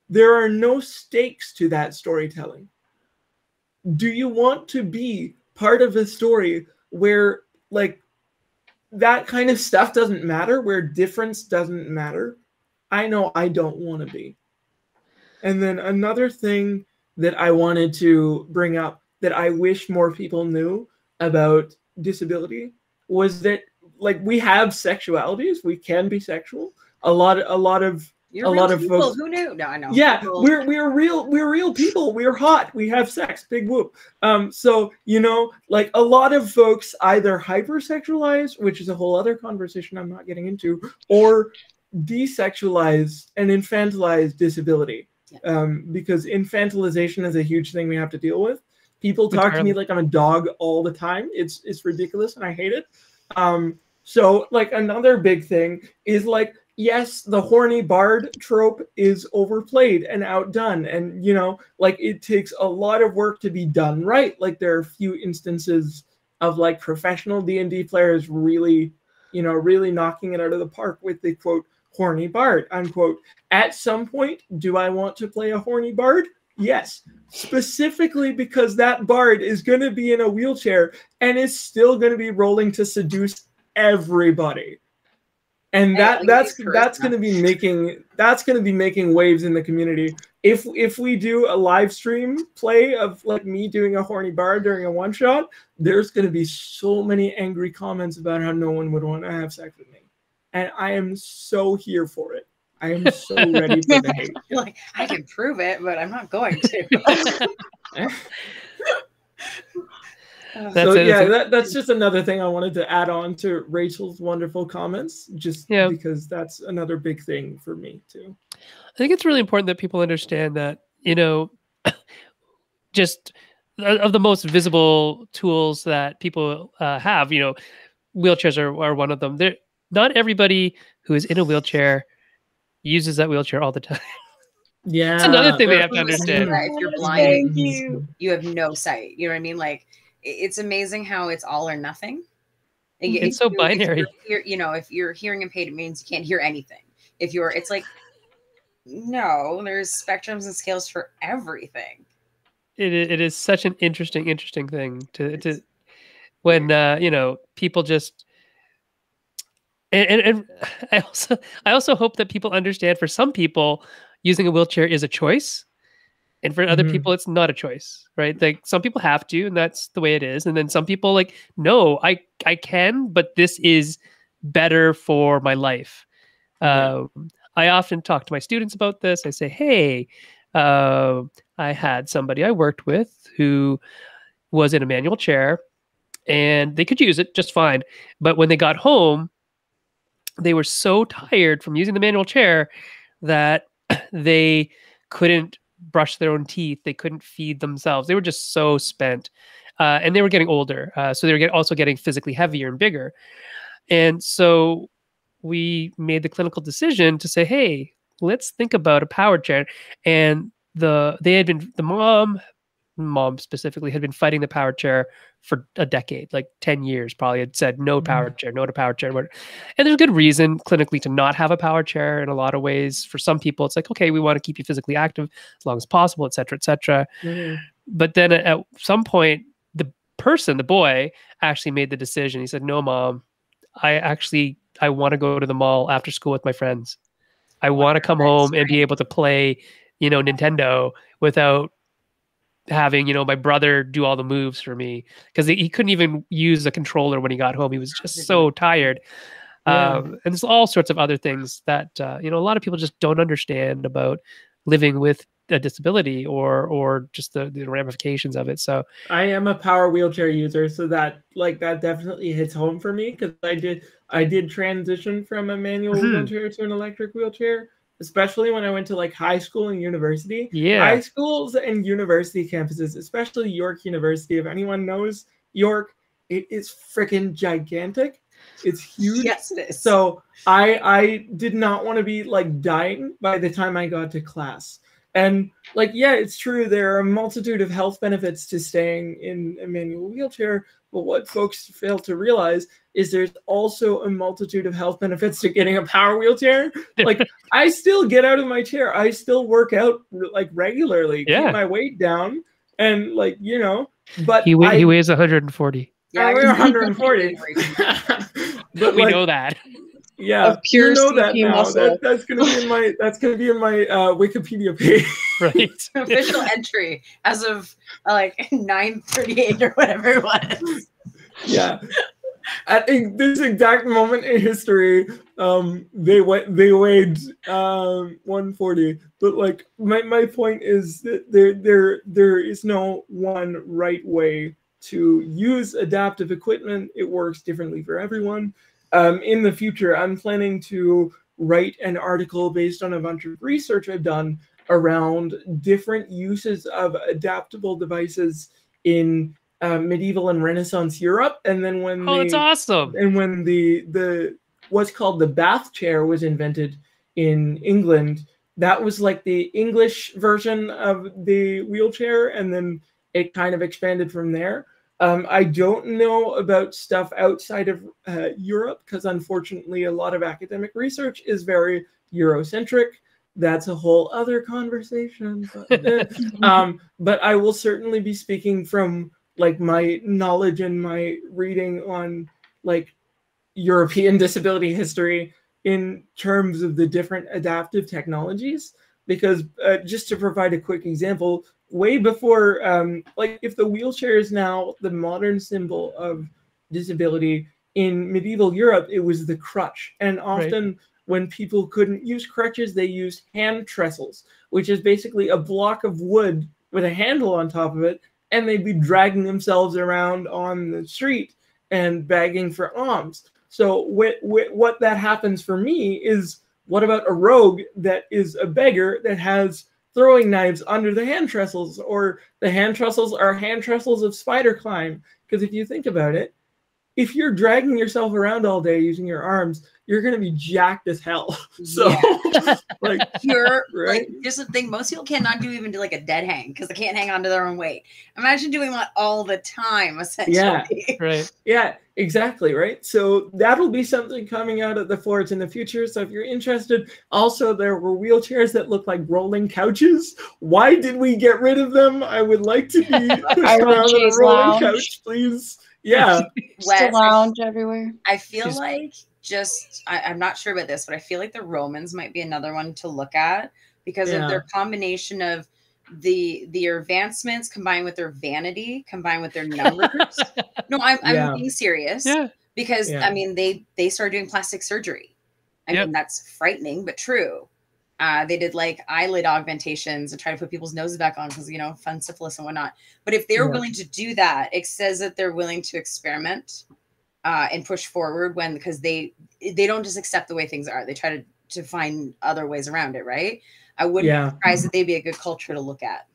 There are no stakes to that storytelling. Do you want to be part of a story where like that kind of stuff doesn't matter where difference doesn't matter i know i don't want to be and then another thing that I wanted to bring up that I wish more people knew about disability was that like we have sexualities, we can be sexual. A lot a lot of You're A real lot of people. folks- Who knew? No, I know. yeah People- we're we're real we're real people we're hot we have sex big whoop um so you know like a lot of folks either hypersexualize which is a whole other conversation i'm not getting into or desexualize and infantilize disability Yeah. um because infantilization is a huge thing we have to deal with people talk to me like i'm a dog all the time it's it's ridiculous and i hate it um so like another big thing is like yes, the horny bard trope is overplayed and outdone. And, you know, like it takes a lot of work to be done right. Like there are a few instances of like professional D&D players really, you know, really knocking it out of the park with the quote, horny bard, unquote. At some point, do I want to play a horny bard? Yes, specifically because that bard is going to be in a wheelchair and is still going to be rolling to seduce everybody. And that at that's that's going to be making that's going to be making waves in the community. If if we do a live stream play of like me doing a horny bard during a one shot there's going to be so many angry comments about how no one would want to have sex with me and i am so here for it i am so ready for the hate You're like, I can prove it, but I'm not going to. That's so it, yeah that's that, that's just another thing i wanted to add on to rachel's wonderful comments just Yeah. because that's another big thing for me too I think it's really important that people understand that, you know, just of the most visible tools that people uh, have, you know, wheelchairs are, are one of them. There, not everybody who is in a wheelchair uses that wheelchair all the time. yeah That's another thing they have to understand. If you're blind, Thank you. you have no sight. You know what I mean? Like it's amazing how it's all or nothing. It's if so you- binary. you're you know, if you're hearing impaired, it means you can't hear anything. If you're, it's like, no, there's spectrums and scales for everything. It, it is such an interesting, interesting thing to, to when, uh, you know, people just, and, and, and I also, I also hope that people understand for some people using a wheelchair is a choice. And for other Mhm. people, it's not a choice, right? Like some people have to, and that's the way it is. And then some people like, no, I I can, but this is better for my life. Yeah. Um, I often talk to my students about this. I say, hey, uh, I had somebody I worked with who was in a manual chair, and they could use it just fine. But when they got home, they were so tired from using the manual chair that they couldn't brush their own teeth. They couldn't feed themselves. They were just so spent, uh, and they were getting older. Uh, so they were get, also getting physically heavier and bigger. And so we made the clinical decision to say, "Hey, let's think about a power chair." And the they had been the mom, mom specifically, had been fighting the power chair for a decade, like ten years, probably had said no power chair, no to power chair. And there's a good reason clinically to not have a power chair in a lot of ways. For some people, it's like, okay, we want to keep you physically active as long as possible, et cetera, et cetera. But then at, at some point, the person, the boy, actually made the decision. He said, "No, mom, I actually I want to go to the mall after school with my friends. I want to come home and be able to play, you know, Nintendo without having you know my brother do all the moves for me because he, he couldn't even use a controller when he got home. He was just so tired." Yeah. Um, and there's all sorts of other things that uh, you know a lot of people just don't understand about living with a disability or or just the, the ramifications of it. So I am a power wheelchair user, so that like that definitely hits home for me because I did I did transition from a manual Mhm. wheelchair to an electric wheelchair, especially when I went to like high school and university. yeah, High schools and university campuses, especially York University, if anyone knows York, it is freaking gigantic. It's huge. Yes, it is. So I I did not want to be like dying by the time I got to class. And like yeah, it's true there are a multitude of health benefits to staying in a manual wheelchair, but what folks fail to realize is there's also a multitude of health benefits to getting a power wheelchair. Like I still get out of my chair. I still work out like regularly, Yeah. keep my weight down and like, you know, but he, wa- I, he weighs 140. yeah, I I weigh 140. but we like, know that. Yeah, of pure you know that CP now. muscle. That, that's gonna be in my that's gonna be in my uh, Wikipedia page. Right. Official entry as of uh, like 9:38 or whatever it was. yeah. At this exact moment in history, um, they went they weighed um 140. But like my, my point is that there there there is no one right way to use adaptive equipment. It works differently for everyone. Um, in the future, I'm planning to write an article based on a bunch of research I've done around different uses of adaptable devices in uh, medieval and Renaissance Europe, and then when Oh, the, awesome. and when the the what's called the bath chair was invented in England, that was like the English version of the wheelchair, and then it kind of expanded from there. Um, I don't know about stuff outside of uh, Europe because unfortunately, a lot of academic research is very Eurocentric. That's a whole other conversation. But, eh, um, but I will certainly be speaking from like my knowledge and my reading on like European disability history in terms of the different adaptive technologies. Because uh, just to provide a quick example, way before, um, like if the wheelchair is now the modern symbol of disability, in medieval Europe, it was the crutch. And often when people couldn't use crutches, they used hand trestles, which is basically a block of wood with a handle on top of it, and they'd be dragging themselves around on the street and begging for alms. So wh- wh- what that happens for me is what about a rogue that is a beggar that has throwing knives under the hand trestles, or the hand trestles are hand trestles of spider climb? Because if you think about it, if you're dragging yourself around all day using your arms, you're gonna be jacked as hell. So, like, Pure, Right? like just the thing. Most people cannot do even do like a dead hang because they can't hang on to their own weight. Imagine doing that all the time, essentially. Yeah, Right. Yeah, exactly, right? So that'll be something coming out of the forge in the future. So if you're interested, also there were wheelchairs that look like rolling couches. Why did we get rid of them? I would like to be pushed around on a rolling lounge. couch, please. Yeah, Just Wes, a I lounge everywhere. I feel She's- like just I, I'm not sure about this, but I feel like the Romans might be another one to look at because Yeah. of their combination of the their advancements combined with their vanity, combined with their numbers. no, I'm I'm Yeah. being serious yeah. because Yeah. I mean they they started doing plastic surgery. I Yep. mean that's frightening but true. Uh, they did like eyelid augmentations and try to put people's noses back on because you know fun syphilis and whatnot. But if they're Yeah. willing to do that, it says that they're willing to experiment uh, and push forward when because they they don't just accept the way things are. They try to to find other ways around it. Right? I wouldn't yeah. be surprised that they'd be a good culture to look at.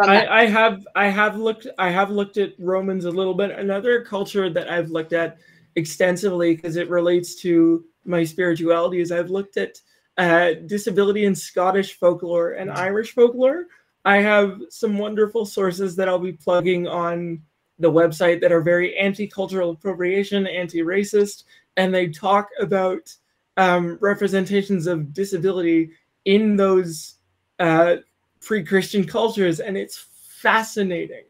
I, I have I have looked I have looked at Romans a little bit. Another culture that I've looked at extensively because it relates to my spirituality is I've looked at uh, disability in Scottish folklore and Irish folklore. I have some wonderful sources that I'll be plugging on the website that are very anti-cultural appropriation, anti-racist, and they talk about um, representations of disability in those uh, pre-Christian cultures, and it's fascinating.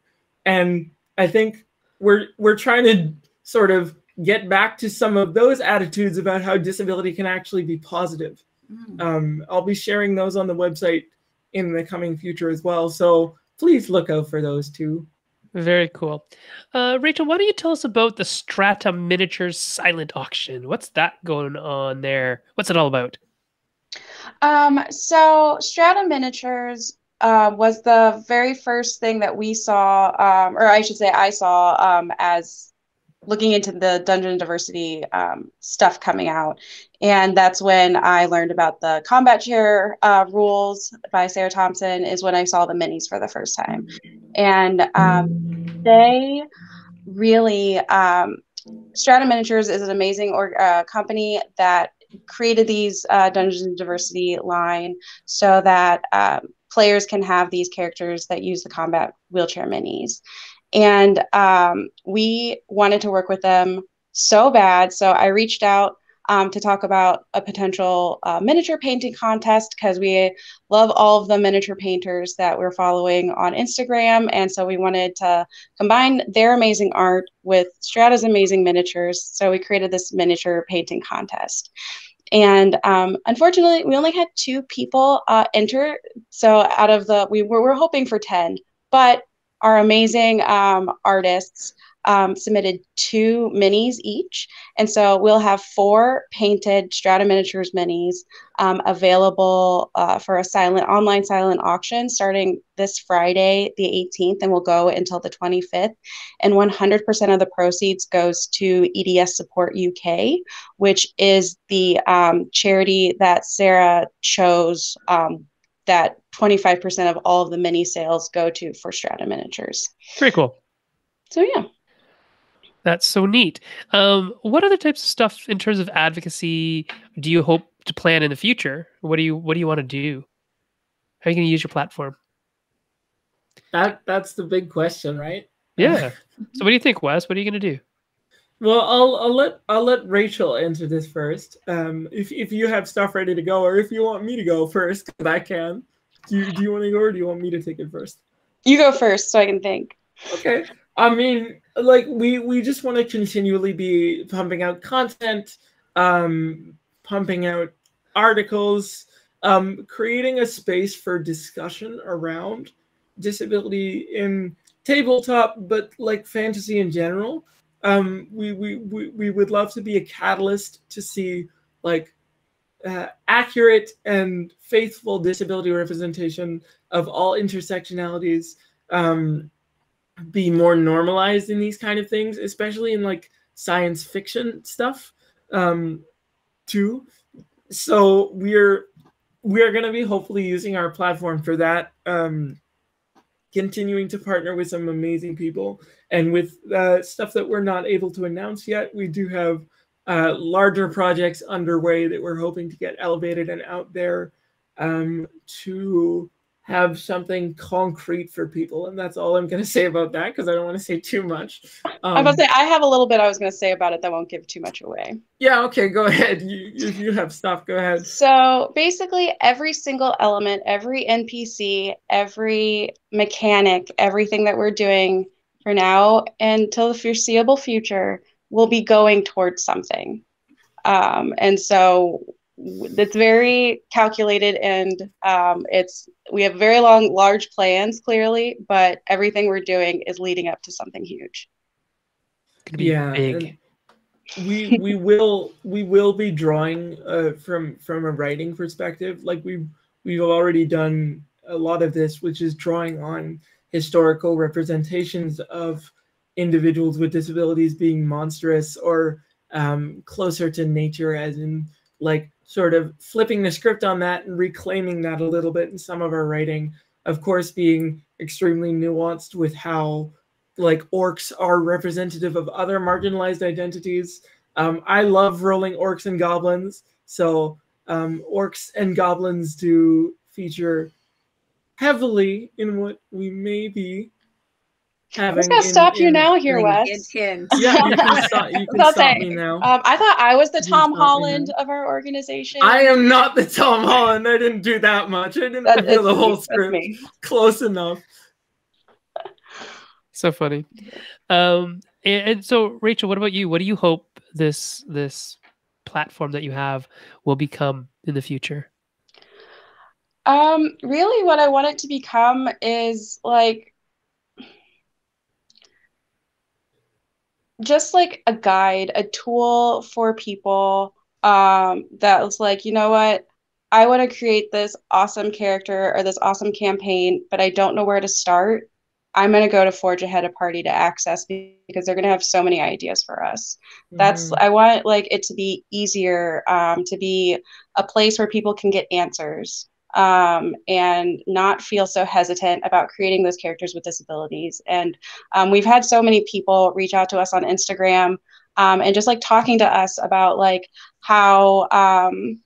And I think we're we're trying to sort of get back to some of those attitudes about how disability can actually be positive. Mm. Um, I'll be sharing those on the website in the coming future as well. So please look out for those too. Very cool. Uh, Rachel, why don't you tell us about the Strata Miniatures silent auction? What's that going on there? What's it all about? Um, so Strata Miniatures uh, was the very first thing that we saw, um, or I should say, I saw um, as looking into the dungeon diversity um, stuff coming out. And that's when I learned about the combat chair uh, rules by Sara Thompson, is when I saw the minis for the first time. And um, they really, um, Strata Miniatures is an amazing or, uh, company that created these uh, Dungeons Diversity line so that um, players can have these characters that use the combat wheelchair minis. And um, we wanted to work with them so bad. So I reached out. um, to talk about a potential uh, miniature painting contest because we love all of the miniature painters that we're following on Instagram. And so we wanted to combine their amazing art with Strata's amazing miniatures. So we created this miniature painting contest. And um, unfortunately, we only had two people uh, enter. So out of the, we were, we were hoping for 10, but our amazing um, artists um, submitted two minis each. And so we'll have four painted Strata Miniatures minis um, available uh, for a silent online silent auction starting this Friday, the 18th, and will go until the 25th. And 100% of the proceeds goes to EDS Support UK, which is the um, charity that Sara chose um, that 25% of all of the mini sales go to for Strata Miniatures. Very cool. So yeah. That's so neat. Um, what other types of stuff in terms of advocacy do you hope to plan in the future? What do you What do you want to do? How are you going to use your platform? That that's the big question, right? Yeah. so, what do you think, Wes? What are you going to do? Well, I'll I'll let I'll let Rachel answer this first. Um, if if you have stuff ready to go, or if you want me to go first, because I can. Do you, do you want to go, or do you want me to take it first? You go first, so I can think. Okay. I mean, like we we just want to continually be pumping out content, um, pumping out articles, um, creating a space for discussion around disability in tabletop, but like fantasy in general. Um, we, we, we, we would love to be a catalyst to see like uh, accurate and faithful disability representation of all intersectionalities um, be more normalized in these kind of things, especially in like science fiction stuff um, too. So we're we're going to be hopefully using our platform for that. Um, continuing to partner with some amazing people. And with uh, stuff that we're not able to announce yet we do have uh, larger projects underway that we're hoping to get elevated and out there um, to have something concrete for people and that's all i'm going to say about that because i don't want to say too much. Um, i was say i have a little bit i was going to say about it that won't give too much away. Yeah okay go ahead. You, if you have stuff go ahead. So basically every single element every npc every mechanic everything that we're doing for now until the foreseeable future will be going towards something. Um, and so it's very calculated and um, it's we have very long large plans clearly but everything we're doing is leading up to something huge yeah big. we we will we will be drawing uh, from from a writing perspective like we we've, we've already done a lot of this which is drawing on historical representations of individuals with disabilities being monstrous or um, closer to nature as in like sort of flipping the script on that and reclaiming that a little bit in some of our writing. Of course, being extremely nuanced with how like orcs are representative of other marginalized identities. Um, I love rolling orcs and goblins, so um, orcs and goblins do feature heavily in what we may be I'm just gonna stop in, you now here, Wes. Yeah, you can stop, you can stop me now. Um, I thought I was the Tom Holland of our organization. I am not the Tom Holland. I didn't do that much. I didn't that, reveal the whole me, script. Close enough. So funny. Um, and, and so, Rachel, what about you? What do you hope this this platform that you have will become in the future? Um, really, what I want it to become is like just like a guide, a tool for people um, that was like, you know what, I want to create this awesome character or this awesome campaign, but I don't know where to start. I'm going to go to Forge Ahead a Party to access because they're going to have so many ideas for us. Mm-hmm. That's I want like it to be easier, um, to be a place where people can get answers um, and not feel so hesitant about creating those characters with disabilities. And um, we've had so many people reach out to us on Instagram um, and just like talking to us about like how um,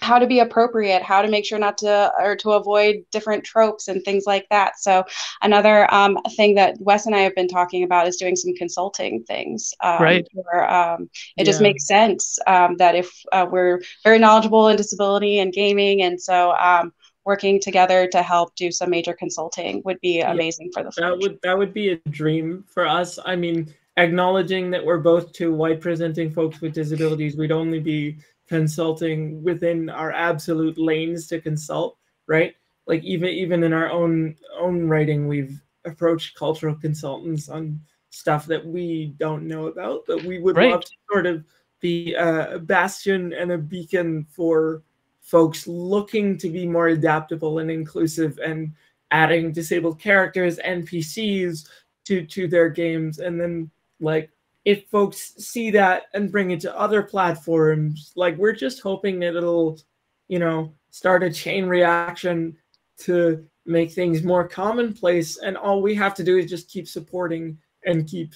how to be appropriate, how to make sure not to or to avoid different tropes and things like that. So another um, thing that Wes and I have been talking about is doing some consulting things. Um, right. Where, um, it Yeah. just makes sense um, that if uh, we're very knowledgeable in disability and gaming, and so um, working together to help do some major consulting would be Yeah. amazing for the That future. would that would be a dream for us. I mean, acknowledging that we're both two white presenting folks with disabilities, we'd only be consulting within our absolute lanes to consult, right? Like even even in our own own writing, we've approached cultural consultants on stuff that we don't know about, but we would Right. love to sort of be a bastion and a beacon for folks looking to be more adaptable and inclusive and adding disabled characters npcs to to their games and then like if folks see that and bring it to other platforms like we're just hoping that it'll you know start a chain reaction to make things more commonplace and all we have to do is just keep supporting and keep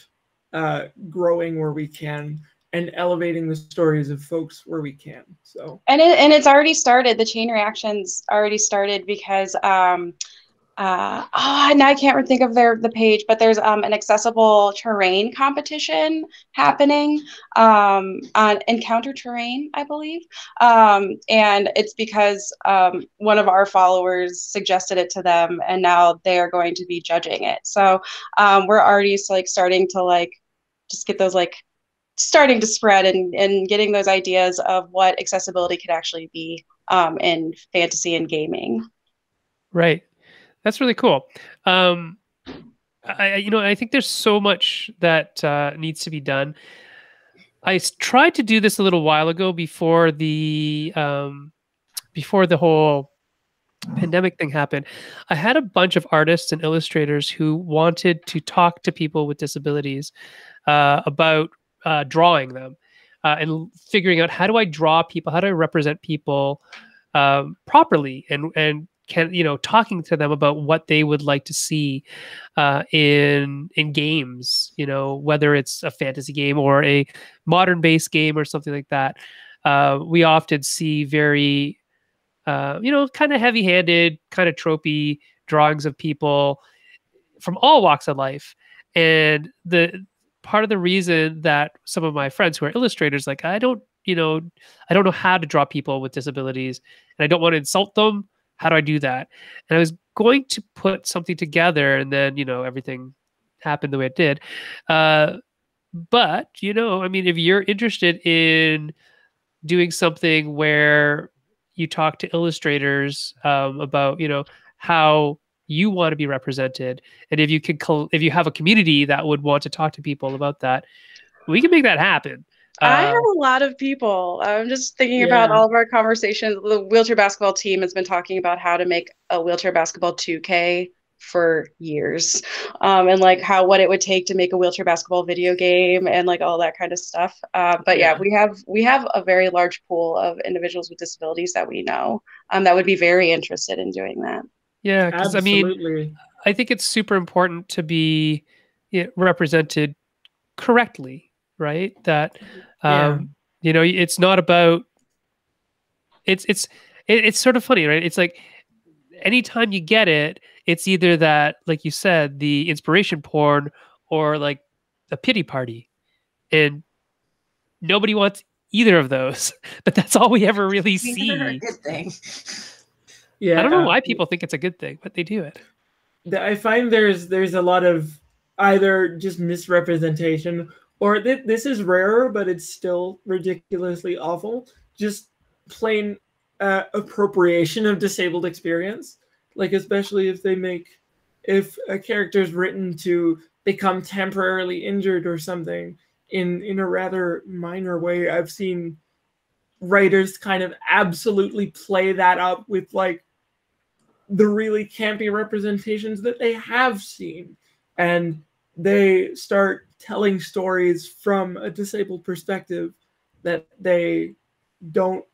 uh, growing where we can and elevating the stories of folks where we can so and it, and it's already started. The chain reactions already started because um, uh, oh, now I can't think of their the page, but there's um, an accessible terrain competition happening um, on Encounter Terrain, I believe, um, and it's because um, one of our followers suggested it to them, and now they are going to be judging it. So um, we're already like starting to like just get those like starting to spread and, and getting those ideas of what accessibility could actually be um, in fantasy and gaming. Right. That's really cool. Um, I, you know, I think there's so much that uh, needs to be done. I tried to do this a little while ago before the um, before the whole pandemic thing happened. I had a bunch of artists and illustrators who wanted to talk to people with disabilities uh, about uh, drawing them uh, and figuring out how do I draw people, how do I represent people um, properly, and and can you know talking to them about what they would like to see uh, in in games, you know whether it's a fantasy game or a modern based game or something like that. Uh, we often see very uh, you know kind of heavy handed, kind of tropey drawings of people from all walks of life, and the part of the reason that some of my friends who are illustrators like I don't you know I don't know how to draw people with disabilities and I don't want to insult them. How do I do that? And I was going to put something together, and then you know everything happened the way it did. Uh, but you know, I mean, if you're interested in doing something where you talk to illustrators um, about you know how you want to be represented, and if you can, if you have a community that would want to talk to people about that, we can make that happen. I Uh, have a lot of people. I'm just thinking about all of our conversations. The wheelchair basketball team has been talking about how to make a wheelchair basketball 2K for years, um, and like how what it would take to make a wheelchair basketball video game and like all that kind of stuff. Uh, but yeah, Yeah. we have we have a very large pool of individuals with disabilities that we know um, that would be very interested in doing that. yeah, because I mean, absolutely I think it's super important to be you know, represented correctly, right? That Yeah. um, you know, it's not about it's it's it, it's sort of funny, right? It's like anytime you get it, it's either that, like you said, the inspiration porn or like a pity party, and nobody wants either of those. But that's all we ever really Neither are a see. good thing. yeah I don't know why people think it's a good thing, but they do it. I find there's there's a lot of either just misrepresentation or th- this is rarer, but it's still ridiculously awful. Just plain uh, appropriation of disabled experience, like especially if they make if a character is written to become temporarily injured or something in in a rather minor way. I've seen writers kind of absolutely play that up with like the really campy representations that they have seen and they start telling stories from a disabled perspective that they don't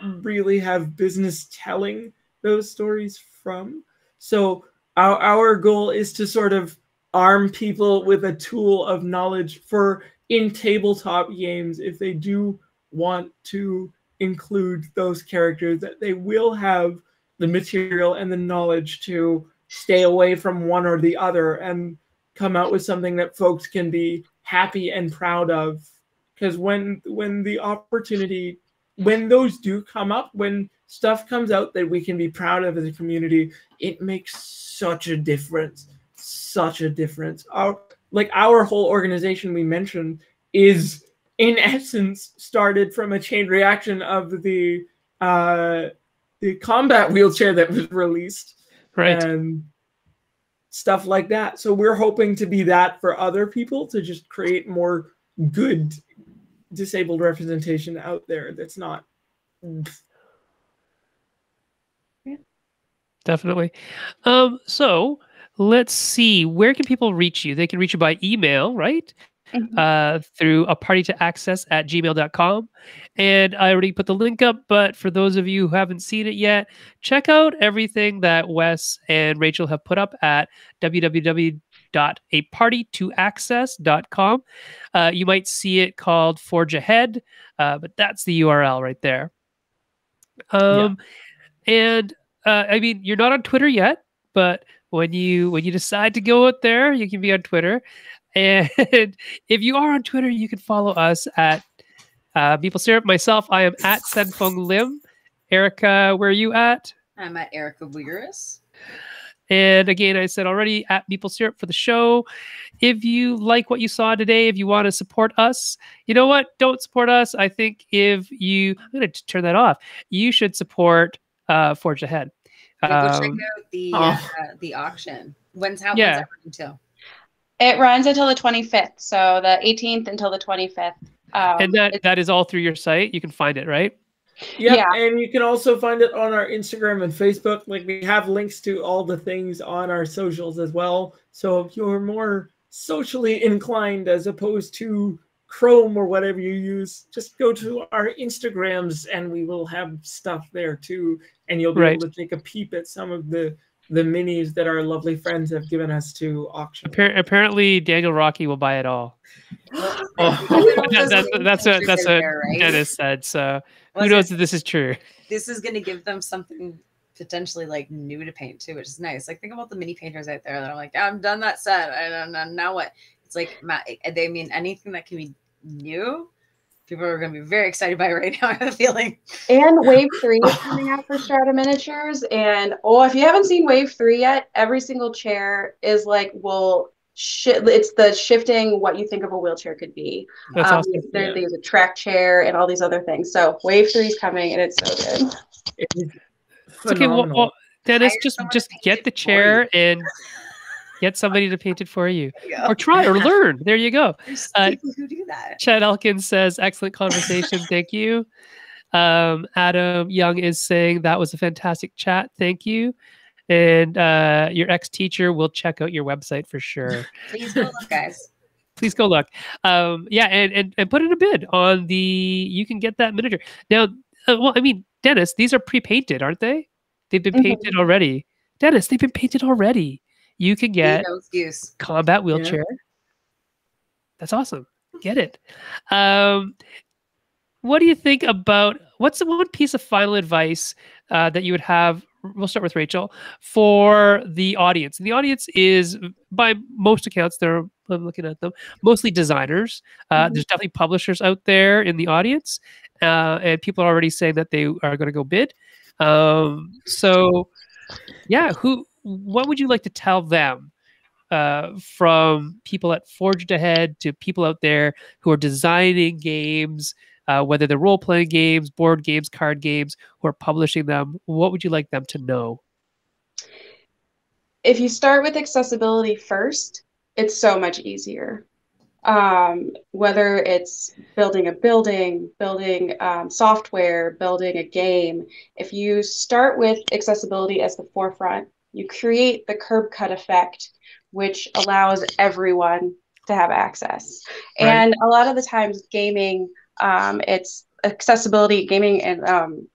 mm. really have business telling those stories from. So our, our goal is to sort of arm people with a tool of knowledge for in tabletop games if they do want to include those characters, that they will have the material and the knowledge to stay away from one or the other. And come out with something that folks can be happy and proud of. Because when when the opportunity, when those do come up, when stuff comes out that we can be proud of as a community, it makes such a difference. Such a difference. Our like our whole organization we mentioned is in essence started from a chain reaction of the uh, the combat wheelchair that was released, right? And stuff like that. So we're hoping to be that for other people to just create more good disabled representation out there. That's not. Definitely. Um, so let's see. Where can people reach you? They can reach you by email, right? Mm-hmm. uh, through a party to access at gmail.com. And I already put the link up, but for those of you who haven't seen it yet, check out everything that Wes and Rachel have put up at www dot a party to www.apartytoaccess.com. Uh, you might see it called Forge Ahead, uh, but that's the URL right there. Um, yeah. And uh, I mean, you're not on Twitter yet, but when you when you decide to go out there, you can be on Twitter. And if you are on Twitter, you can follow us at uh, Meeple Syrup. Myself, I am at Senfeng Lim. Erica, where are you at? I'm at Erica Vigorous. And again, I said already at Meeple Syrup for the show. If you like what you saw today, if you want to support us, you know what? Don't support us. I think if you, I'm going to turn that off. You should support uh, Forge Ahead. Yeah, um, check out the oh. uh, the auction. When's how yeah. when's that? It runs until the 25th, so the 18th until the 25th. Um, and that that is all through your site. You can find it, right? Yep, yeah, and you can also find it on our Instagram and Facebook. Like we have links to all the things on our socials as well. So if you're more socially inclined as opposed to Chrome or whatever you use, just go to our Instagrams and we will have stuff there too. And you'll be right. able to take a peep at some of the the minis that our lovely friends have given us to auction. Appar- apparently, Daniel Rocky will buy it all. oh. that's, that's, that's what that's what there, right? Dennis said. So well, who knows if this is true? This is going to give them something potentially like new to paint too, which is nice. Like think about the mini painters out there that are like, I'm done that set. I don't know now what. It's like they mean anything that can be new people are going to be very excited by it right now. I have a feeling. And Wave Three is coming out for Strata Miniatures, and oh, if you haven't seen Wave Three yet, every single chair is like will. it's the shifting what you think of a wheelchair could be. That's um, awesome. There, yeah. There's a track chair and all these other things. So Wave Three is coming, and it's so good. It's okay. Well, well Dennis, just just get the chair and Get somebody to paint it for you, you or try or learn. There you go. Uh, people who do that. Chad Elkins says, "Excellent conversation. Thank you." Um, Adam Young is saying that was a fantastic chat. Thank you. And uh, your ex teacher will check out your website for sure. Please go look, guys. Please go look. Um, yeah, and, and and put in a bid on the. You can get that miniature now. Uh, well, I mean, Dennis, these are pre-painted, aren't they? They've been mm-hmm. painted already. Dennis, they've been painted already you can get combat wheelchair. Yeah. That's awesome. Get it. Um, what do you think about what's the one piece of final advice uh, that you would have? We'll start with Rachel for the audience. And the audience is, by most accounts, they're I'm looking at them mostly designers. Uh, mm-hmm. There's definitely publishers out there in the audience, uh, and people are already saying that they are going to go bid. Um, so, yeah, who what would you like to tell them uh, from people at Forge Ahead to people out there who are designing games, uh, whether they're role playing games, board games, card games, who are publishing them? What would you like them to know? If you start with accessibility first, it's so much easier. Um, whether it's building a building, building um, software, building a game, if you start with accessibility as the forefront, you create the curb cut effect, which allows everyone to have access. Right. And a lot of the times, gaming, um, it's accessibility, gaming, and um,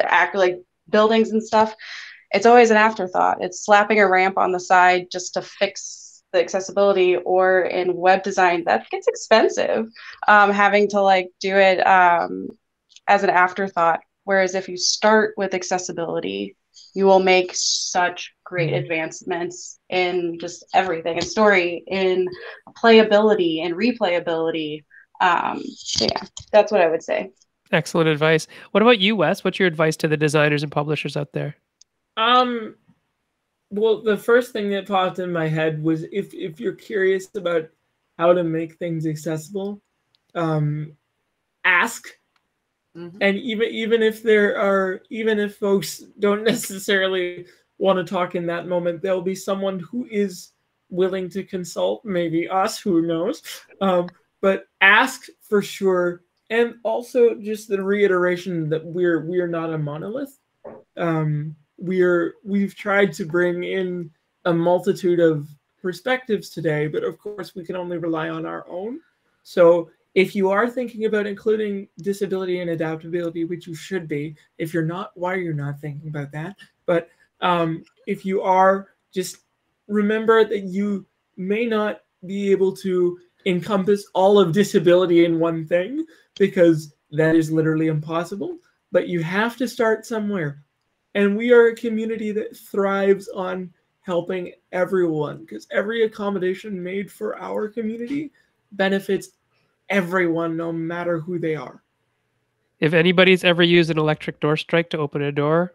act like buildings and stuff. It's always an afterthought. It's slapping a ramp on the side just to fix the accessibility, or in web design, that gets expensive. Um, having to like do it um, as an afterthought. Whereas if you start with accessibility, you will make such great Mhm. advancements in just everything in story, in playability, and replayability. Um, so yeah, that's what I would say. Excellent advice. What about you, Wes? What's your advice to the designers and publishers out there? Um, well, the first thing that popped in my head was if if you're curious about how to make things accessible, um, ask. Mhm. And even even if there are even if folks don't necessarily want to talk in that moment, there'll be someone who is willing to consult. Maybe us, who knows? Um, but ask for sure. And also just the reiteration that we're we're not a monolith. Um, we're we've tried to bring in a multitude of perspectives today, but of course we can only rely on our own. So if you are thinking about including disability and adaptability, which you should be, if you're not, why are you not thinking about that? But um, if you are, just remember that you may not be able to encompass all of disability in one thing because that is literally impossible. But you have to start somewhere. And we are a community that thrives on helping everyone because every accommodation made for our community benefits everyone, no matter who they are. If anybody's ever used an electric door strike to open a door,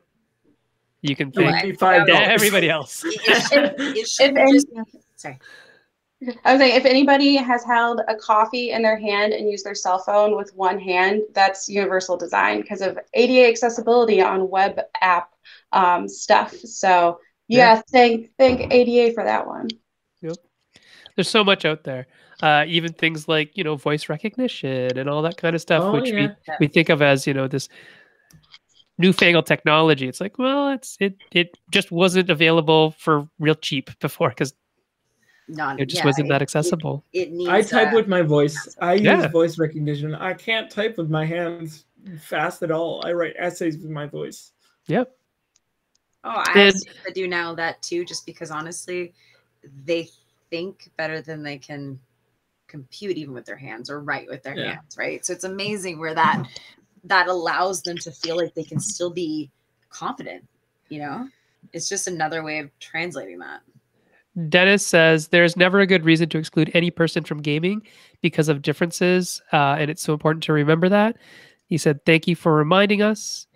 you can It thank would five yeah, everybody else. It, it should, it should if just sorry. I was saying, if anybody has held a coffee in their hand and used their cell phone with one hand, that's universal design because of ADA accessibility on web app um, stuff. So yeah, thank thank ADA for that one. Yep. There's so much out there. Uh, even things like you know voice recognition and all that kind of stuff, Oh, which yeah. we, we think of as you know this newfangled technology. It's like, well, it's it it just wasn't available for real cheap before because Non, it just yeah, wasn't that accessible. It, it needs. I type uh, with my voice. I use Yeah. voice recognition. I can't type with my hands fast at all. I write essays with my voice. Yep. Oh, I And- students do now that too, just because honestly, they think better than they can compute even with their hands or write with their Yeah. hands, right? So it's amazing where that that allows them to feel like they can still be confident, you know? It's just another way of translating that. Dennis says there's never a good reason to exclude any person from gaming because of differences, uh, and it's so important to remember that. He said, "Thank you for reminding us.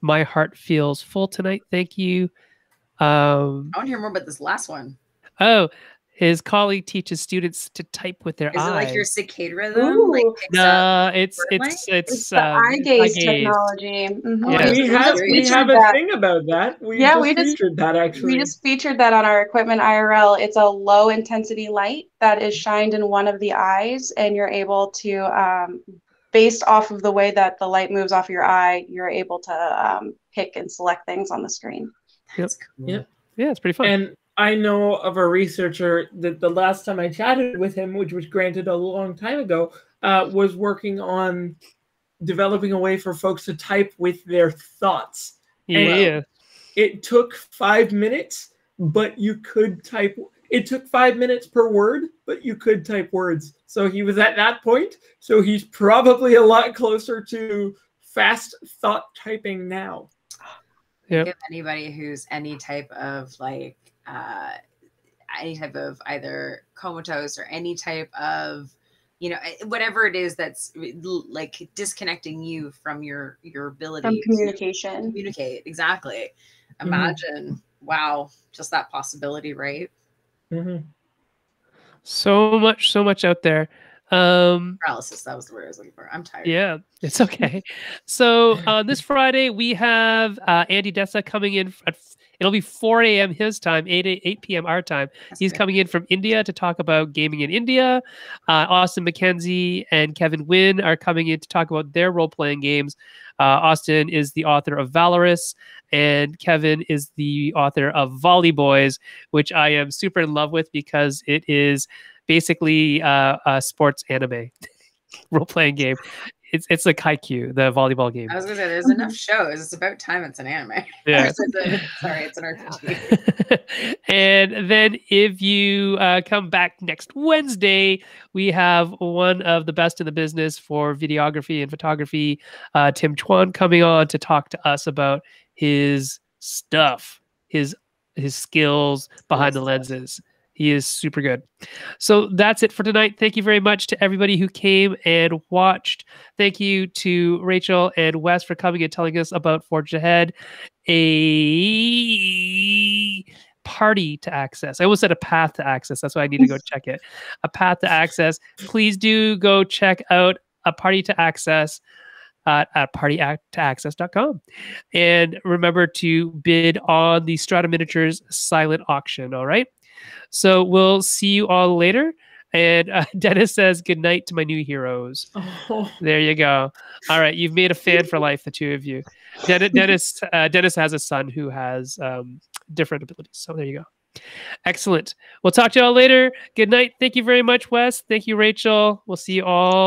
My heart feels full tonight. Thank you." Um, I want to hear more about this last one. oh, his colleague teaches students to type with their Is eyes. Is it like your cicada rhythm? Like Ooh. picks up? no, it's it's it's, It's the um, eye gaze eye gaze. technology. Mhm. Oh, Yeah. We have we featured have a that. thing about that. We Yeah, just we just- featured that actually. We just featured that on our equipment IRL. It's a low intensity light that is shined in one of the eyes, and you're able to, um, based off of the way that the light moves off your eye, you're able to um, pick and select things on the screen. That's cool. Yep. Yeah, it's pretty fun. And I know of a researcher that the last time I chatted with him, which was granted a long time ago, uh, was working on developing a way for folks to type with their thoughts. yeah, It took five minutes, but you could type. It took five minutes per word, but you could type words. So he was at that point. So he's probably a lot closer to fast thought typing now. Yep. If anybody who's any type of like uh any type of either comatose or any type of you know eh, whatever it is that's like disconnecting you from your your ability From to communication. communicate exactly Mhm. imagine wow just that possibility right Mhm. so much, so much out there. Um, paralysis that was the word i was looking for i'm tired Yeah, it's okay. So uh, this Friday we have uh, Andy Dessa coming in. At, it'll be 4 a.m. his time, 8 a- 8 p.m. our time. That's He's good. coming in from India to talk about gaming in India. Uh, Austin McKenzie and Kevin Wynn are coming in to talk about their role playing games. Uh, Austin is the author of Valorous, and Kevin is the author of Volley Boys, which I am super in love with because it is basically uh, a sports anime role playing game. It's it's like Haikyuu, the volleyball game. I was gonna say there's enough shows. It's about time it's an anime. Yeah. It's a- sorry, it's an RPG. and then if you uh, come back next Wednesday, we have one of the best in the business for videography and photography, uh, Tim Chuan, coming on to talk to us about his stuff, his his skills behind the stuff. lenses. He is super good. So that's it for tonight. Thank you very much to everybody who came and watched. Thank you to Rachel and Wes for coming and telling us about Forge Ahead, a party to access. I almost said a path to access. That's why I need to go check it. A path to access. Please do go check out a party to access at, at. And remember to bid on the Strata Miniatures silent auction. All right. So we'll see you all later. And uh, Dennis says, Good night to my new heroes. Oh. There you go. All right, you've made a fan for life, the two of you. Den- Dennis, uh, Dennis has a son who has um, different abilities. So there you go. Excellent. We'll talk to you all later. Good night. Thank you very much, Wes. Thank you, Rachel. We'll see you all.